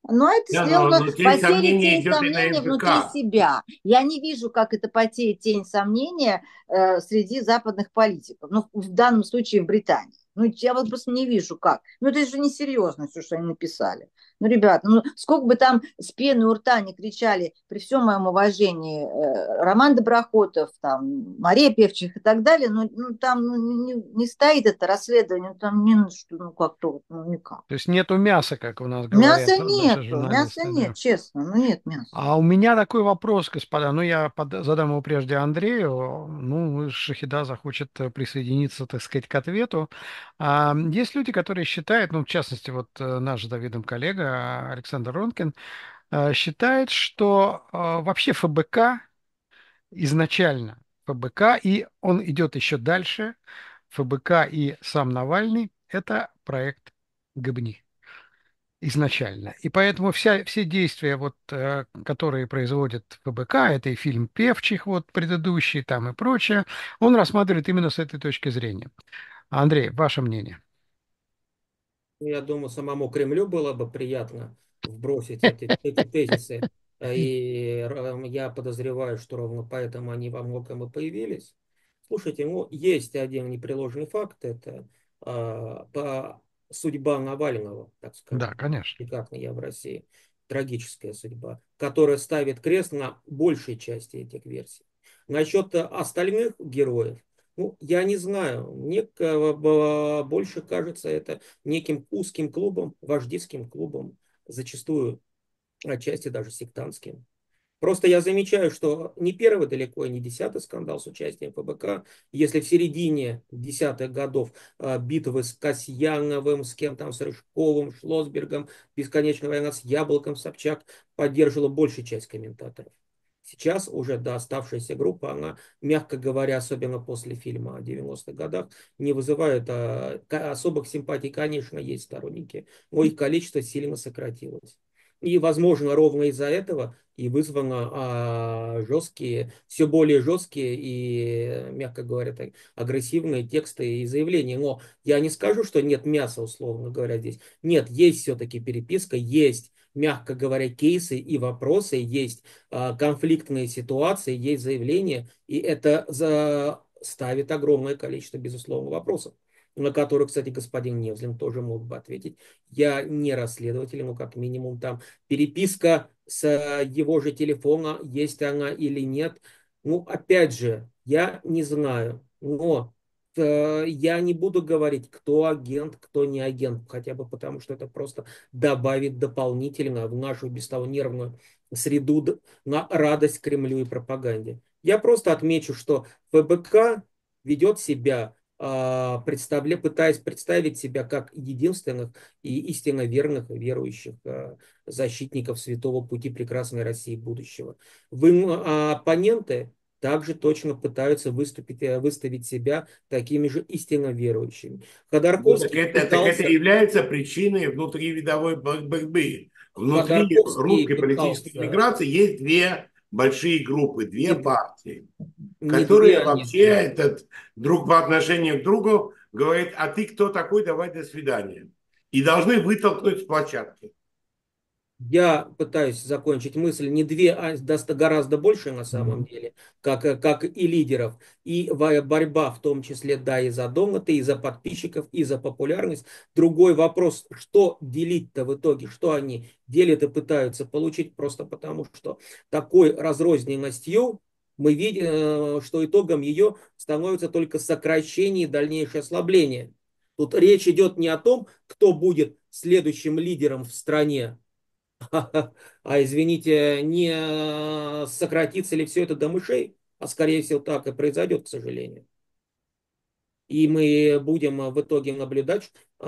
Да? Но это да, сделано но, но тень посеять сомнения тень сомнения внутри себя. Я не вижу, как это посеять тень сомнения э, среди западных политиков. Ну, в данном случае в Британии. Ну, я вот просто не вижу, как. Ну, это же несерьезно все, что они написали. Ну, ребята, ну, сколько бы там с пены у рта не кричали, при всем моем уважении, э, Роман Доброхотов, там, Мария Певчих и так далее, ну, ну там ну, не, не стоит это расследование, ну, там не, ну, как-то, ну, никак. То есть нету мяса, как у нас говорят. Мяса нет, мяса нет, честно, ну, нет мяса. А у меня такой вопрос, господа, ну, я под, задам его прежде Андрею, ну, Шахида захочет присоединиться, так сказать, к ответу. А, есть люди, которые считают, ну, в частности, вот э, наш Давидом коллега, Александр Ронкин, э, считает, что э, вообще ФБК изначально ФБК, и он идет еще дальше, ФБК и сам Навальный – это проект ГБНИ изначально. И поэтому вся, все действия, вот, э, которые производит ФБК, это и фильм «Певчих», вот, предыдущий там и прочее, он рассматривает именно с этой точки зрения. Андрей, ваше мнение? Я думаю, самому Кремлю было бы приятно вбросить эти, эти тезисы. И я подозреваю, что ровно поэтому они во многом и появились. Слушайте, ну, есть один непреложный факт, это а, по судьба Навального, так сказать. Да, конечно. Никак не я в России. Трагическая судьба, которая ставит крест на большей части этих версий. Насчет остальных героев, ну, я не знаю, мне больше кажется это неким узким клубом, вождистским клубом, зачастую отчасти даже сектантским. Просто я замечаю, что не первый далеко и не десятый скандал с участием ФБК, если в середине десятых годов а, битвы с Касьяновым, с кем там, с Рыжковым, Шлосбергом, бесконечная война с Яблоком, Собчак поддерживала большая часть комментаторов. Сейчас уже да, оставшаяся группа, она, мягко говоря, особенно после фильма о 90-х годах, не вызывает а, особых симпатий. Конечно, есть сторонники, но их количество сильно сократилось. И, возможно, ровно из-за этого и вызвано а, жесткие, все более жесткие и, мягко говоря, так, агрессивные тексты и заявления. Но я не скажу, что нет мяса, условно говоря, здесь. Нет, есть все-таки переписка, есть мягко говоря, кейсы и вопросы, есть а, конфликтные ситуации, есть заявления, и это за... ставит огромное количество, безусловно, вопросов на которые, кстати, господин Невзлин тоже мог бы ответить. Я не расследователь, но как минимум там переписка с его же телефона, есть она или нет. Ну, опять же, я не знаю, но я не буду говорить, кто агент, кто не агент, хотя бы потому, что это просто добавит дополнительно в нашу без того нервную среду на радость Кремлю и пропаганде. Я просто отмечу, что ФБК ведет себя а, представля, пытаясь представить себя как единственных и истинно верных верующих а, защитников святого пути прекрасной России будущего. Вы, а, оппоненты также точно пытаются выступить, э, выставить себя такими же истинно верующими. Ходорковский ну, так, это, пытался... так это является причиной внутривидовой борьбы. Внутри русской политической миграции есть две большие группы, две партии которые две, вообще этот друг по отношению к другу говорит, а ты кто такой, давай до свидания. И должны вытолкнуть с площадки. Я пытаюсь закончить мысль, не две, а гораздо больше на самом деле, как, как и лидеров. И борьба в том числе, да, и за донаты, и за подписчиков, и за популярность. Другой вопрос, что делить-то в итоге, что они делят и пытаются получить, просто потому что такой разрозненностью мы видим, э, что итогом ее становится только сокращение и дальнейшее ослабление. Тут речь идет не о том, кто будет следующим лидером в стране, а, извините, не сократится ли все это до мышей, а скорее всего так и произойдет, к сожалению. И мы будем в итоге наблюдать э,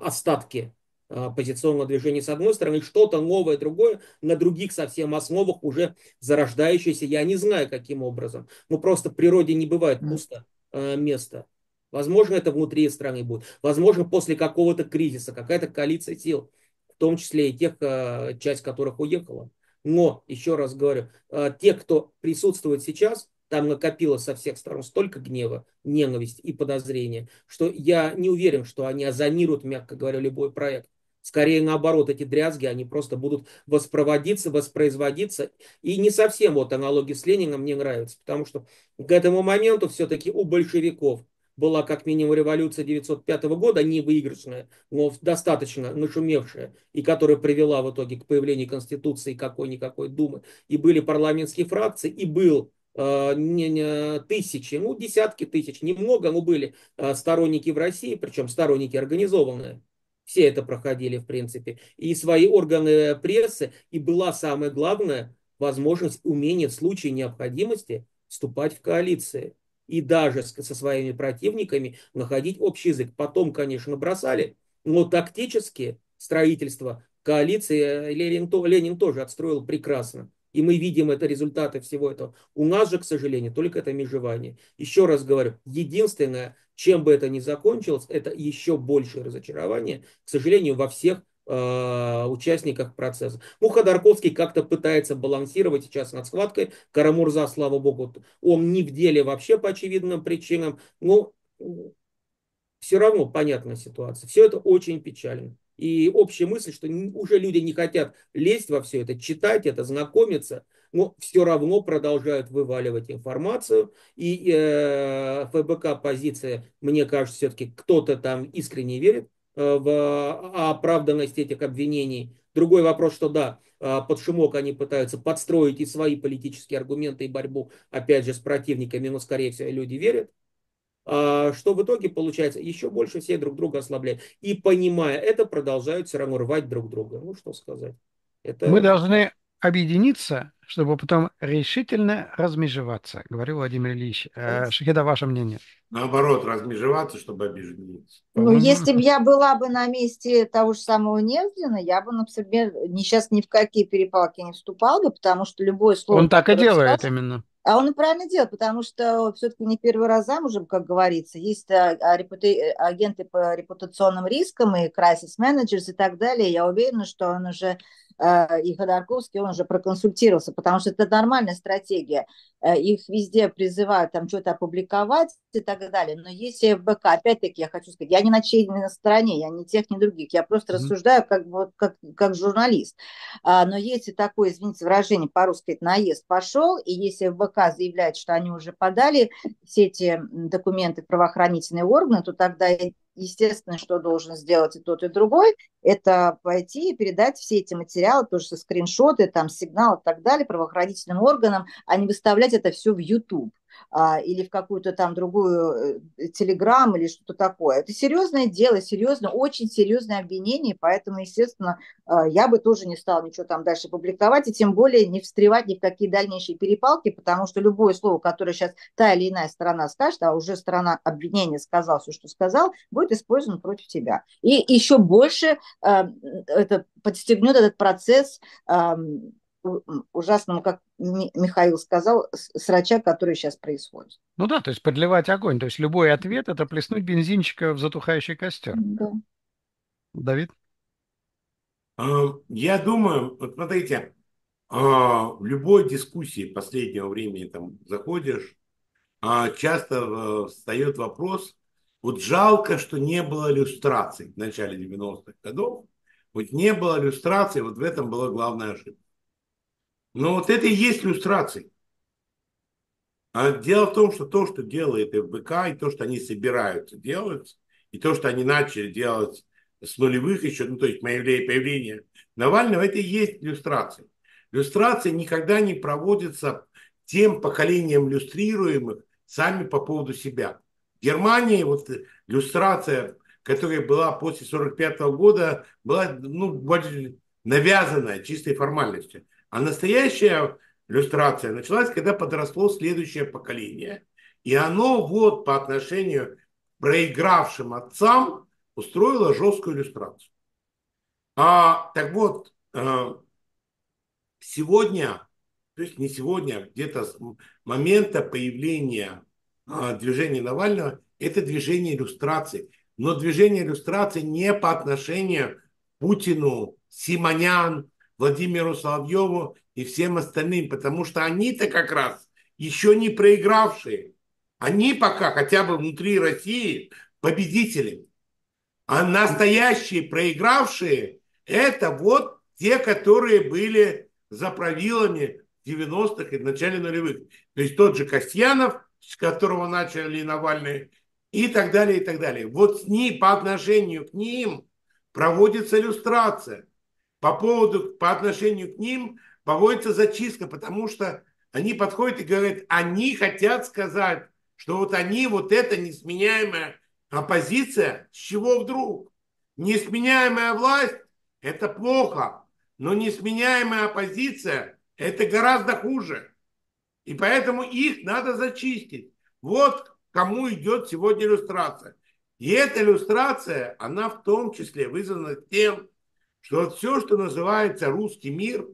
остатки оппозиционного движения с одной стороны, что-то новое, другое, на других совсем основах уже зарождающееся, я не знаю каким образом. Ну просто в природе не бывает пусто места. Возможно, это внутри страны будет. Возможно, после какого-то кризиса, какая-то коалиция сил, в том числе и тех, э, часть которых уехала. Но, еще раз говорю, э, те, кто присутствует сейчас, там накопилось со всех сторон столько гнева, ненависти и подозрения, что я не уверен, что они озонируют, мягко говоря, любой проект. Скорее наоборот, эти дрязги, они просто будут воспроизводиться, воспроизводиться. И не совсем вот аналогия с Лениным мне нравится, потому что к этому моменту все-таки у большевиков была как минимум революция 1905 года, не выигрышная, но достаточно нашумевшая, и которая привела в итоге к появлению Конституции какой-никакой Думы. И были парламентские фракции, и был э, не, не, тысячи, ну десятки тысяч, немного, но были э, сторонники в России, причем сторонники организованные все это проходили, в принципе. И свои органы прессы. И была самое главное возможность, умение в случае необходимости вступать в коалиции. И даже со своими противниками находить общий язык. Потом, конечно, бросали. Но тактически строительство коалиции э, Ленин, Ленин тоже отстроил прекрасно. И мы видим это результаты всего этого. У нас же, к сожалению, только это межевание. Еще раз говорю, единственное, чем бы это ни закончилось, это еще большее разочарование, к сожалению, во всех участниках процесса. Ну, Ходорковский как-то пытается балансировать сейчас над схваткой. Карамурза, слава богу, он не в деле вообще по очевидным причинам. Но все равно понятная ситуация. Все это очень печально. И общая мысль, что уже люди не хотят лезть во все это, читать это, знакомиться, но все равно продолжают вываливать информацию. И э, ФБК позиция, мне кажется, все-таки кто-то там искренне верит в оправданность этих обвинений. Другой вопрос, что да, э, под шумок они пытаются подстроить и свои политические аргументы и борьбу, опять же, с противниками, но, скорее всего, люди верят. А, что в итоге получается еще больше все друг друга ослабляют. И понимая это, продолжают все равно рвать друг друга. Ну, что сказать. Это... Мы должны объединиться чтобы потом решительно размежеваться, говорил Владимир Ильич. Э, Шахида, ваше мнение? Наоборот, размежеваться, чтобы объединиться. Ну, если бы я была бы на месте того же самого Невзлина, я бы, например, ни сейчас ни в какие перепалки не вступал бы, потому что любое слово... Он так и делает скажет, именно. А он и правильно делает, потому что все-таки не первый раз замужем, как говорится. Есть а, а, репута... агенты по репутационным рискам и crisis managers и так далее. Я уверена, что он уже и Ходорковский, он уже проконсультировался, потому что это нормальная стратегия. Э, их везде призывают там что-то опубликовать и так далее. Но если ФБК, опять-таки, я хочу сказать, я не на чьей на стороне, я не тех, ни других, я просто mm-hmm. рассуждаю как, вот, как, как журналист. А, но если такое, извините выражение, по-русски наезд пошел, и если ФБК заявляет, что они уже подали все эти документы в правоохранительные органы, то тогда естественно, что должен сделать и тот, и другой, это пойти и передать все эти материалы, тоже со скриншоты, там, сигналы и так далее правоохранительным органам, а не выставлять это все в YouTube а, или в какую-то там другую э, телеграм или что-то такое. Это серьезное дело, серьезно, очень серьезное обвинение, поэтому, естественно, а, я бы тоже не стала ничего там дальше публиковать, и тем более не встревать ни в какие дальнейшие перепалки, потому что любое слово, которое сейчас та или иная сторона скажет, а уже сторона обвинения сказал все, что сказал, будет использовано против тебя. И еще больше э, это подстегнет этот процесс ужасному, как Михаил сказал, срача, который сейчас происходит. Ну да, то есть подливать огонь. То есть любой ответ – это плеснуть бензинчика в затухающий костер. Да. Давид? А, я думаю, вот смотрите, а, в любой дискуссии последнего времени там заходишь, а, часто э, встает вопрос, вот жалко, что не было иллюстраций в начале 90-х годов, вот не было иллюстраций, вот в этом была главная ошибка. Но вот это и есть иллюстрация. А дело в том, что то, что делает ФБК, и то, что они собираются делать, и то, что они начали делать с нулевых еще, ну то есть появление, появление Навального, это и есть иллюстрация. Иллюстрация никогда не проводится тем поколением иллюстрируемых сами по поводу себя. В Германии вот иллюстрация, которая была после 1945 года, была ну, навязанная чистой формальностью. А настоящая иллюстрация началась, когда подросло следующее поколение. И оно вот по отношению к проигравшим отцам устроило жесткую иллюстрацию. А, так вот, э, сегодня, то есть не сегодня, а где-то с момента появления э, движения Навального, это движение иллюстрации. Но движение иллюстрации не по отношению к Путину, Симонян, Владимиру Соловьеву и всем остальным, потому что они-то как раз еще не проигравшие. Они пока хотя бы внутри России победители. А настоящие проигравшие – это вот те, которые были за правилами 90-х и в начале нулевых. То есть тот же Костьянов, с которого начали Навальный, и так далее, и так далее. Вот с ним, по отношению к ним проводится иллюстрация по поводу, по отношению к ним проводится зачистка, потому что они подходят и говорят, они хотят сказать, что вот они, вот эта несменяемая оппозиция, с чего вдруг? Несменяемая власть – это плохо, но несменяемая оппозиция – это гораздо хуже. И поэтому их надо зачистить. Вот кому идет сегодня иллюстрация. И эта иллюстрация, она в том числе вызвана тем, что все, что называется русский мир,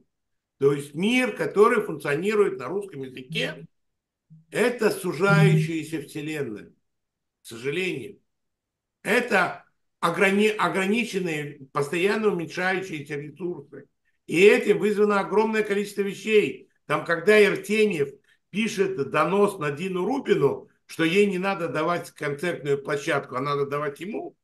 то есть мир, который функционирует на русском языке, это сужающаяся вселенная, к сожалению. Это ограни ограниченные, постоянно уменьшающиеся ресурсы. И этим вызвано огромное количество вещей. Там, когда Иртеньев пишет донос на Дину Рубину, что ей не надо давать концертную площадку, а надо давать ему.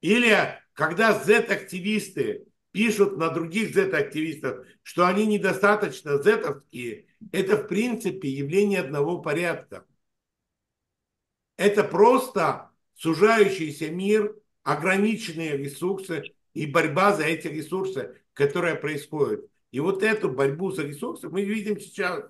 Или когда Z-активисты пишут на других Z-активистов, что они недостаточно Z-овские, это в принципе явление одного порядка. Это просто сужающийся мир, ограниченные ресурсы и борьба за эти ресурсы, которая происходит. И вот эту борьбу за ресурсы мы видим сейчас.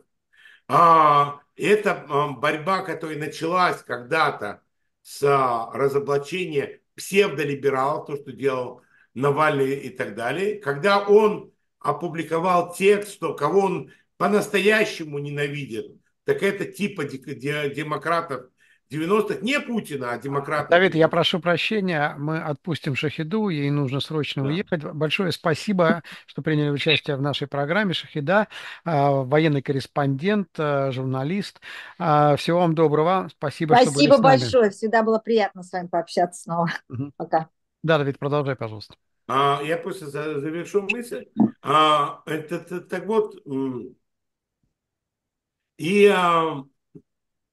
А, это борьба, которая началась когда-то с а, разоблачения псевдолибералов, то, что делал Навальный и так далее, когда он опубликовал текст, что кого он по-настоящему ненавидит, так это типа демократов 90-х не Путина, а демократов. Давид, я прошу прощения, мы отпустим Шахиду, ей нужно срочно да. уехать. Большое спасибо, что приняли участие в нашей программе. Шахида, а, военный корреспондент, а, журналист. А, всего вам доброго. Спасибо, Спасибо что были с нами. большое. Всегда было приятно с вами пообщаться снова. Угу. Пока. Да, Давид, продолжай, пожалуйста. А, я просто завершу мысль. А, это, так вот, и а,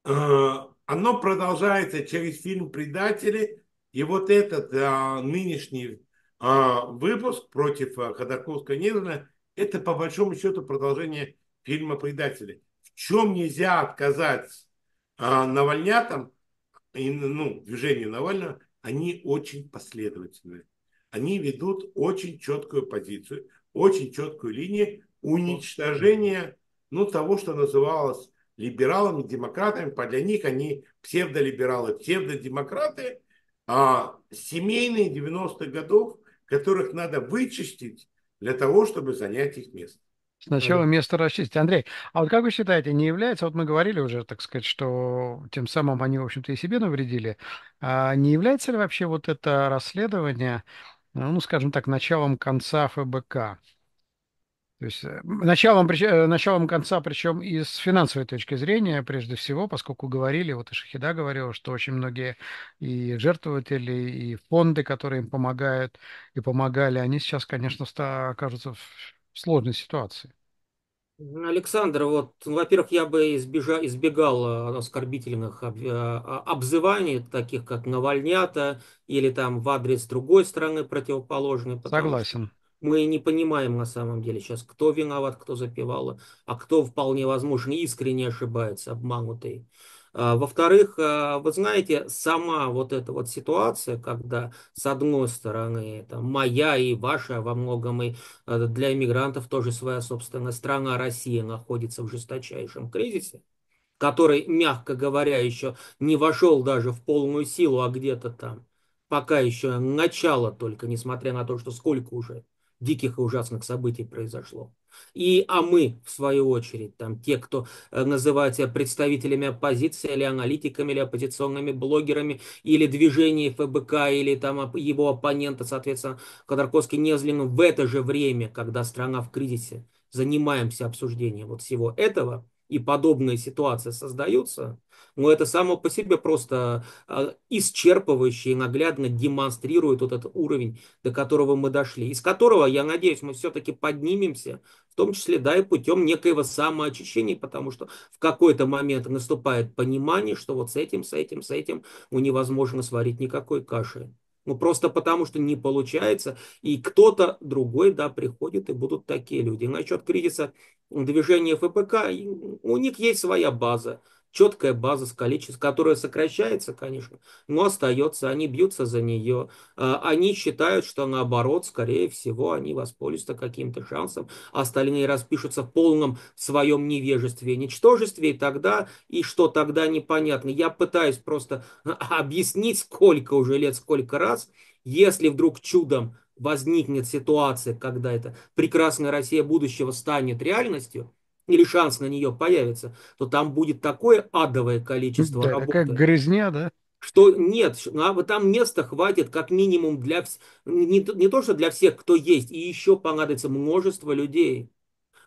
а, оно продолжается через фильм «Предатели». И вот этот а, нынешний а, выпуск против а, Ходорковского Незана – это по большому счету продолжение фильма «Предатели». В чем нельзя отказать а, Навальнятам, и, ну, движению Навального, они очень последовательны. Они ведут очень четкую позицию, очень четкую линию уничтожения ну, того, что называлось либералами, демократами, для них они псевдолибералы, псевдодемократы, а семейные 90-х годов, которых надо вычистить для того, чтобы занять их место. Сначала место расчистить. Андрей, а вот как вы считаете, не является, вот мы говорили уже, так сказать, что тем самым они, в общем-то, и себе навредили, а не является ли вообще вот это расследование, ну, скажем так, началом конца ФБК? То есть э, началом, э, началом конца, причем и с финансовой точки зрения, прежде всего, поскольку говорили, вот и Шахида говорила, что очень многие и жертвователи, и фонды, которые им помогают и помогали, они сейчас, конечно, окажутся в сложной ситуации. Александр, вот, ну, во-первых, я бы избежал, избегал оскорбительных об, э, обзываний, таких как Навальнята или там в адрес другой страны противоположной. Согласен. Что мы не понимаем на самом деле сейчас, кто виноват, кто запивал, а кто вполне возможно искренне ошибается, обманутый. А, во-вторых, а, вы знаете, сама вот эта вот ситуация, когда с одной стороны это моя и ваша, во многом и а, для иммигрантов тоже своя собственная страна Россия находится в жесточайшем кризисе, который, мягко говоря, еще не вошел даже в полную силу, а где-то там пока еще начало только, несмотря на то, что сколько уже диких и ужасных событий произошло. И, а мы, в свою очередь, там, те, кто э, называют себя представителями оппозиции, или аналитиками, или оппозиционными блогерами, или движение ФБК, или там его оппонента, соответственно, Ходорковский Незлин, в это же время, когда страна в кризисе, занимаемся обсуждением вот всего этого, и подобные ситуации создаются, но это само по себе просто а, исчерпывающе и наглядно демонстрирует вот этот уровень, до которого мы дошли, из которого, я надеюсь, мы все-таки поднимемся, в том числе, да, и путем некоего самоочищения, потому что в какой-то момент наступает понимание, что вот с этим, с этим, с этим ну, невозможно сварить никакой каши. Ну, просто потому, что не получается, и кто-то другой, да, приходит, и будут такие люди. Насчет кризиса движения ФПК, у них есть своя база четкая база с количеством, которая сокращается, конечно, но остается, они бьются за нее. А, они считают, что наоборот, скорее всего, они воспользуются каким-то шансом, а остальные распишутся в полном своем невежестве и ничтожестве, и тогда, и что тогда непонятно. Я пытаюсь просто объяснить, сколько уже лет, сколько раз, если вдруг чудом возникнет ситуация, когда эта прекрасная Россия будущего станет реальностью, или шанс на нее появится, то там будет такое адовое количество да, работы. Грязня, да? Что нет, а там места хватит как минимум для не, не то, что для всех, кто есть, и еще понадобится множество людей.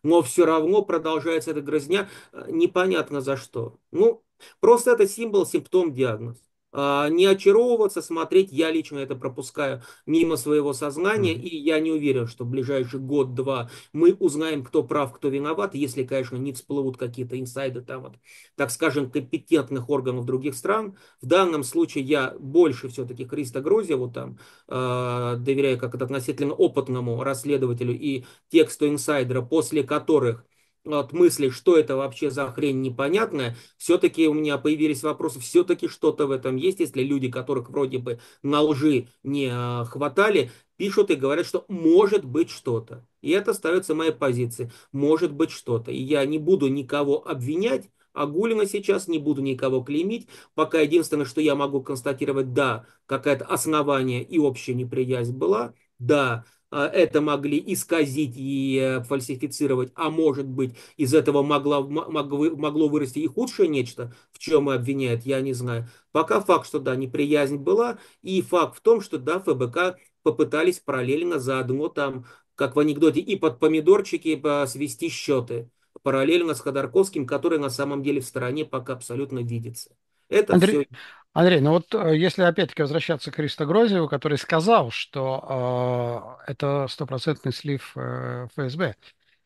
Но все равно продолжается эта грязня э, непонятно за что. Ну, просто это символ, симптом, диагноз. А, не очаровываться, смотреть, я лично это пропускаю мимо своего сознания, mm-hmm. и я не уверен, что в ближайший год-два мы узнаем, кто прав, кто виноват, если, конечно, не всплывут какие-то инсайды там, вот, так скажем, компетентных органов других стран. В данном случае я больше все-таки Христа вот там э, доверяю как относительно опытному расследователю и тексту инсайдера, после которых от мысли, что это вообще за хрень непонятная, все-таки у меня появились вопросы, все-таки что-то в этом есть, если люди, которых вроде бы на лжи не а, хватали, пишут и говорят, что может быть что-то. И это остается моей позицией. Может быть что-то. И я не буду никого обвинять, а Гулина сейчас не буду никого клеймить, пока единственное, что я могу констатировать, да, какое-то основание и общая неприязнь была, да, это могли исказить и э, фальсифицировать, а может быть из этого могло, могло, могло вырасти и худшее нечто, в чем обвиняют, я не знаю. Пока факт, что да, неприязнь была, и факт в том, что да, ФБК попытались параллельно заодно там, как в анекдоте, и под помидорчики свести счеты параллельно с Ходорковским, который на самом деле в стороне пока абсолютно видится. Это Андрей, все Андрей, ну вот э, если опять-таки возвращаться к Христо Грозеву, который сказал, что э, это стопроцентный слив э, ФСБ,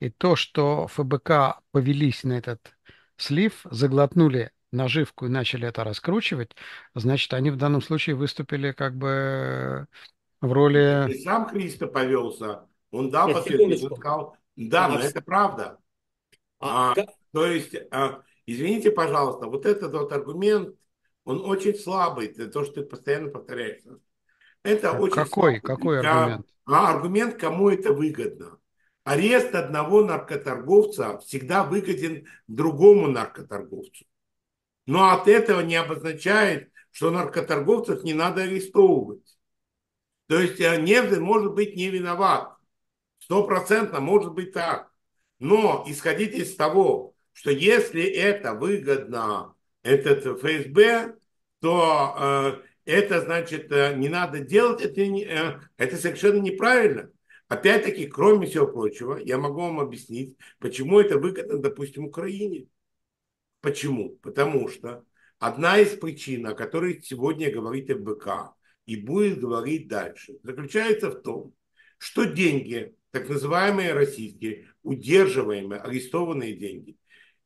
и то, что ФБК повелись на этот слив, заглотнули наживку и начали это раскручивать, значит, они в данном случае выступили как бы в роли... И сам Христо повелся. Он дал Нет, последний, он сказал, да, но это правда. а, А, то есть, а, извините, пожалуйста, вот этот вот аргумент, он очень слабый, это то, что ты постоянно повторяешь. Это очень Какой, слабый какой аргумент? а, аргумент, кому это выгодно. Арест одного наркоторговца всегда выгоден другому наркоторговцу. Но от этого не обозначает, что наркоторговцев не надо арестовывать. То есть э, Невзин может быть не виноват. Стопроцентно может быть так. Но исходите из того, что если это выгодно этот ФСБ, то э, это значит э, не надо делать, это, не- э, это совершенно неправильно. Опять-таки, кроме всего прочего, я могу вам объяснить, почему это выгодно, допустим, Украине. Почему? Потому что одна из причин, о которой сегодня говорит ФБК и будет говорить дальше, заключается в том, что деньги, так называемые российские, удерживаемые, арестованные деньги,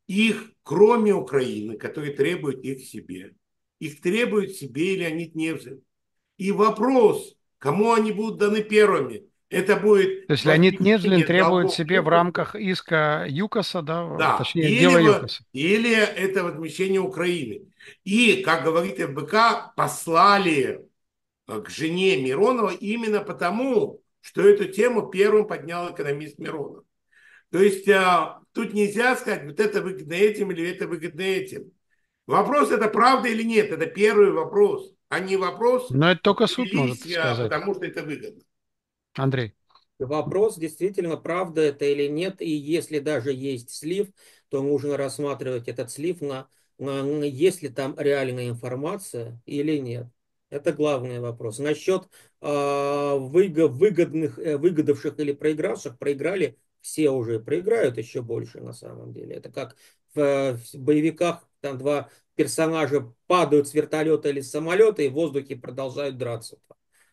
их, кроме Украины, которые требуют их себе, их требует себе и Леонид Невзин. И вопрос, кому они будут даны первыми, это будет... То есть Леонид возмещение требует себе в рамках иска ЮКОСа, да, Да, точнее, или, дела ЮКОСа. или это возмещение Украины. И, как говорит ФБК, послали э, к жене Миронова именно потому, что эту тему первым поднял экономист Миронов. То есть а, тут нельзя сказать, вот это выгодно этим или это выгодно этим. Вопрос, это правда или нет, это первый вопрос, а не вопрос, Но это только суд может «Делись, а, сказать. потому что это выгодно. Андрей. Вопрос, действительно, правда это или нет. И если даже есть слив, то нужно рассматривать этот слив на, на, на есть ли там реальная информация или нет. Это главный вопрос. Насчет э, выго- выгодных, э, выгодавших или проигравших, проиграли все уже, проиграют еще больше на самом деле. Это как в, э, в боевиках, там два персонажа падают с вертолета или с самолета и в воздухе продолжают драться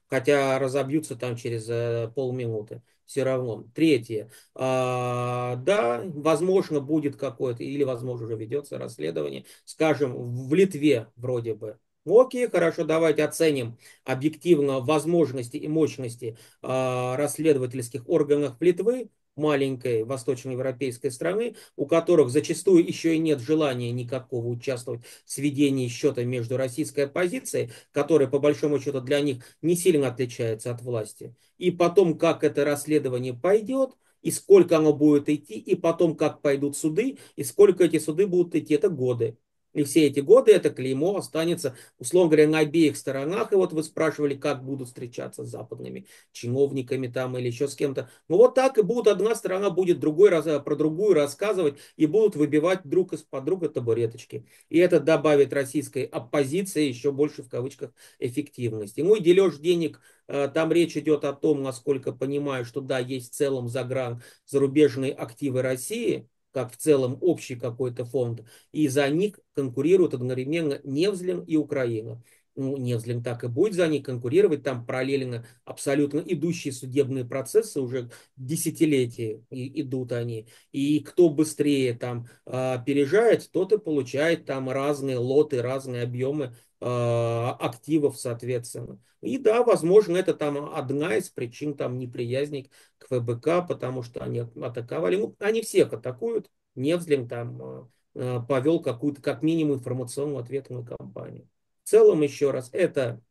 хотя разобьются там через э, полминуты. Все равно. Третье. А, да, возможно, будет какое-то, или, возможно, уже ведется расследование, скажем, в Литве вроде бы. Окей, хорошо, давайте оценим объективно возможности и мощности а, расследовательских органов Литвы, маленькой восточноевропейской страны, у которых зачастую еще и нет желания никакого участвовать в сведении счета между российской оппозицией, которая по большому счету для них не сильно отличается от власти, и потом, как это расследование пойдет, и сколько оно будет идти, и потом, как пойдут суды, и сколько эти суды будут идти, это годы. И все эти годы это клеймо останется, условно говоря, на обеих сторонах. И вот вы спрашивали, как будут встречаться с западными чиновниками там или еще с кем-то. Ну вот так и будут. Одна сторона будет другой раз, про другую рассказывать и будут выбивать друг из-под друга табуреточки. И это добавит российской оппозиции еще больше в кавычках эффективности. Ну и дележ денег э, там речь идет о том, насколько понимаю, что да, есть в целом загран зарубежные активы России, как в целом общий какой-то фонд, и за них конкурируют одновременно Невзлин и Украина. Ну, Невзлин так и будет за них конкурировать, там параллельно абсолютно идущие судебные процессы, уже десятилетия идут они. И кто быстрее там э, опережает, тот и получает там разные лоты, разные объемы активов, соответственно. И да, возможно, это там одна из причин там неприязни к ФБК, потому что они атаковали. Ну, они всех атакуют. Невзлин там э, повел какую-то, как минимум, информационную ответную кампанию. В целом, еще раз, это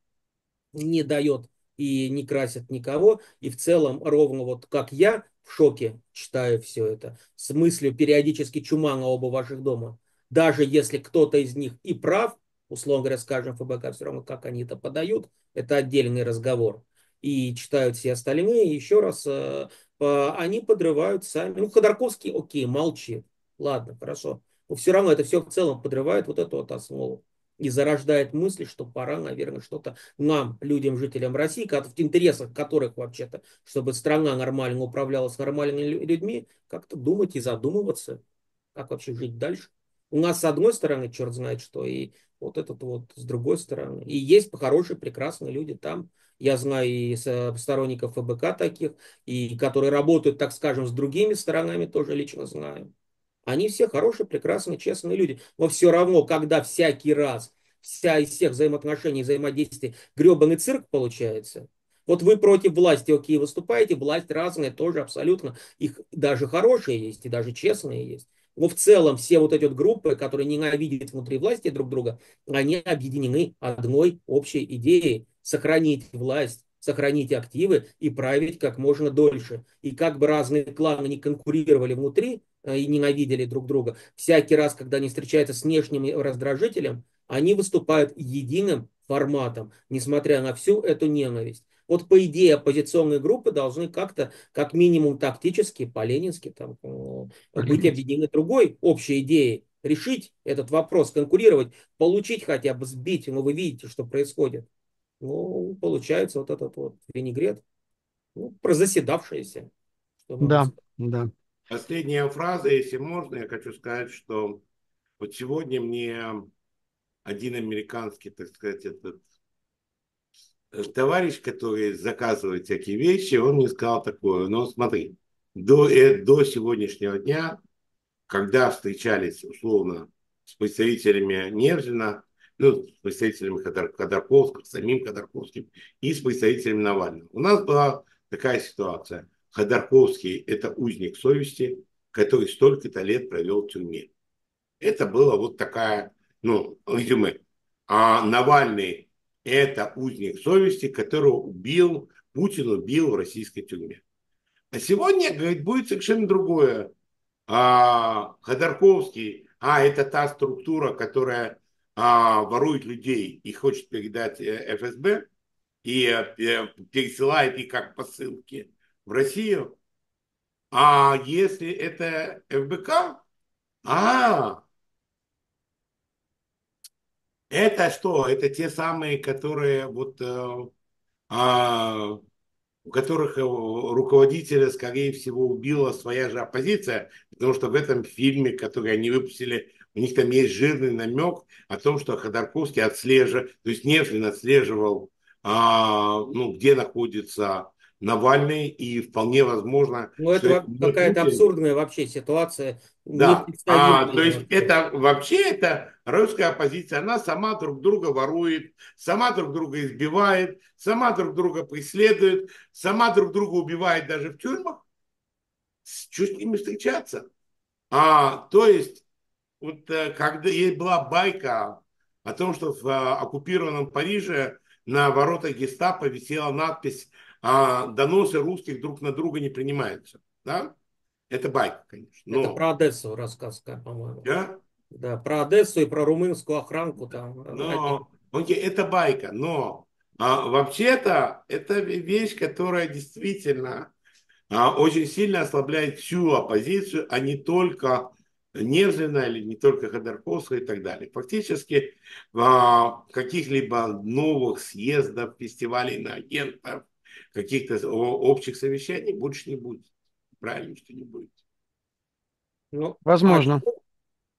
не дает и не красит никого. И в целом, ровно вот как я в шоке читаю все это, с мыслью периодически чума на оба ваших дома. Даже если кто-то из них и прав, условно говоря, скажем, ФБК, все равно как они это подают, это отдельный разговор. и читают все остальные, еще раз, э, они подрывают сами. Ну, Ходорковский, окей, молчит. Ладно, хорошо. Но все равно это все в целом подрывает вот эту вот основу и зарождает мысли, что пора, наверное, что-то нам, людям, жителям России, в интересах которых вообще-то, чтобы страна нормально управлялась нормальными людьми, как-то думать и задумываться, как вообще жить дальше. У нас с одной стороны, черт знает что, и вот этот вот с другой стороны. И есть хорошие, прекрасные люди там. Я знаю и сторонников ФБК таких, и которые работают, так скажем, с другими сторонами, тоже лично знаю. Они все хорошие, прекрасные, честные люди. Но все равно, когда всякий раз вся из всех взаимоотношений, взаимодействий гребаный цирк получается, вот вы против власти, окей, выступаете, власть разная тоже абсолютно. Их даже хорошие есть, и даже честные есть. Но в целом все вот эти вот группы, которые ненавидят внутри власти друг друга, они объединены одной общей идеей – сохранить власть, сохранить активы и править как можно дольше. И как бы разные кланы не конкурировали внутри э, и ненавидели друг друга, всякий раз, когда они встречаются с внешним раздражителем, они выступают единым форматом, несмотря на всю эту ненависть. Вот по идее оппозиционные группы должны как-то, как минимум тактически, по-ленински, там, э, быть объединены другой общей идеей, решить этот вопрос, конкурировать, получить хотя бы, сбить, но вы видите, что происходит. Ну, получается вот этот вот винегрет, ну, прозаседавшийся. Да, да. Последняя фраза, если можно, я хочу сказать, что вот сегодня мне один американский, так сказать, этот товарищ, который заказывает всякие вещи, он мне сказал такое, ну смотри, до, э, до сегодняшнего дня, когда встречались условно с представителями Нерзина, ну, с представителями Ходорковского, самим Ходорковским и с представителями Навального. У нас была такая ситуация. Ходорковский – это узник совести, который столько-то лет провел в тюрьме. Это была вот такая, ну, резюме. А Навальный – это узник совести, которого убил, Путин убил в российской тюрьме. А сегодня, говорит, будет совершенно другое. А, Ходорковский, а, это та структура, которая а, ворует людей и хочет передать э, ФСБ и э, пересылает их как посылки в Россию. А если это ФБК, а, это что? Это те самые, которые вот э, а, у которых руководителя, скорее всего, убила своя же оппозиция, потому что в этом фильме, который они выпустили у них там есть жирный намек о том, что Ходорковский отслеживал, то есть Невзлин отслеживал, а, ну, где находится Навальный, и вполне возможно... Ну, это какая-то абсурдная вообще ситуация. Да, а, то есть это вообще это русская оппозиция, она сама друг друга ворует, сама друг друга избивает, сама друг друга преследует, сама друг друга убивает даже в тюрьмах. Чуть с ними встречаться. А, то есть вот э, когда есть была байка о том, что в э, оккупированном Париже на воротах гестапо висела надпись а, «Доносы русских друг на друга не принимаются». Да? Это байка, конечно. Но... Это про Одессу рассказ, по-моему. Да? Да, про Одессу и про румынскую охранку там. Но, окей, это байка, но а, вообще-то это вещь, которая действительно а, очень сильно ослабляет всю оппозицию, а не только Невзина или не только Ходорковского и так далее. Фактически а, каких-либо новых съездов, фестивалей на агентов, каких-то общих совещаний больше не будет. Правильно, что не будет. Ну, Возможно.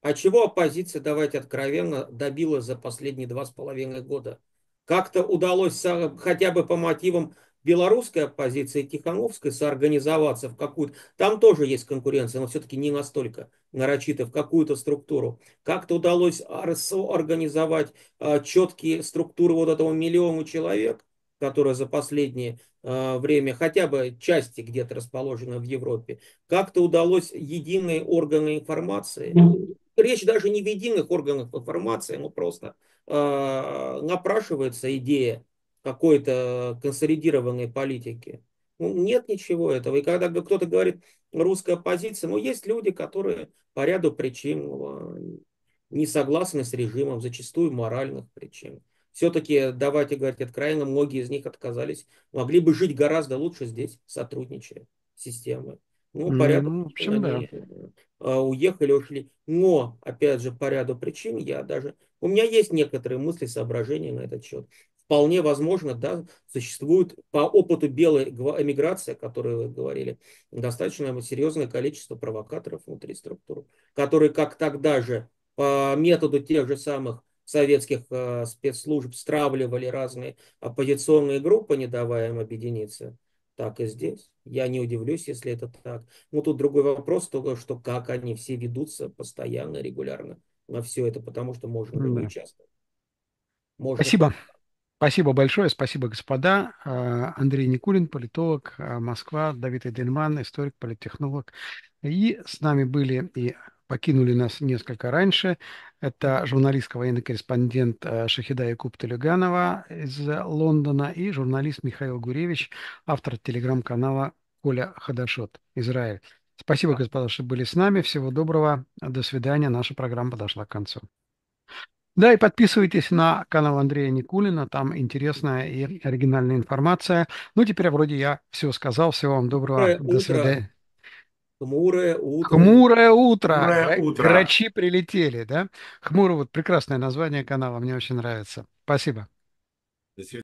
А, а чего оппозиция, давайте откровенно, добилась за последние два с половиной года? Как-то удалось хотя бы по мотивам белорусской оппозиции Тихановской соорганизоваться в какую-то... Там тоже есть конкуренция, но все-таки не настолько нарочито, в какую-то структуру. Как-то удалось организовать а, четкие структуры вот этого миллиона человек, которые за последнее а, время, хотя бы части где-то расположены в Европе, как-то удалось единые органы информации. Речь даже не в единых органах информации, но просто э, напрашивается идея какой-то консолидированной политики. Ну, нет ничего этого. И когда кто-то говорит русская оппозиция, ну, есть люди, которые по ряду причин ну, не согласны с режимом, зачастую моральных причин. Все-таки, давайте говорить откровенно, многие из них отказались, могли бы жить гораздо лучше здесь, сотрудничая с системой. Ну, по ряду Ну, причин да. они э, уехали, ушли. Но, опять же, по ряду причин я даже... У меня есть некоторые мысли, соображения на этот счет. Вполне возможно, да, существует по опыту белой эмиграции, о которой вы говорили, достаточно серьезное количество провокаторов внутри структуры, которые как тогда же по методу тех же самых советских э, спецслужб стравливали разные оппозиционные группы, не давая им объединиться, так и здесь. Я не удивлюсь, если это так. Но тут другой вопрос, только что как они все ведутся постоянно, регулярно на все это, потому что можно Да. участвовать. Можно Спасибо. Спасибо большое, спасибо, господа. А, Андрей Никулин, политолог, а, Москва, Давид Эдельман, историк, политтехнолог. И с нами были и покинули нас несколько раньше. Это журналистка, военный корреспондент а, Шахида Якуб Телюганова из Лондона и журналист Михаил Гуревич, автор телеграм-канала Коля Хадашот, Израиль. Спасибо, господа, что были с нами. Всего доброго. До свидания. Наша программа подошла к концу. Да, и подписывайтесь на канал Андрея Никулина, там интересная и оригинальная информация. Ну, теперь вроде я все сказал, всего вам доброго, Доброе до свидания. Хмурое утро. Хмурое утро, Хмурое Гра- утро. грачи прилетели, да? Хмурое, вот прекрасное название канала, мне очень нравится. Спасибо. До свидания.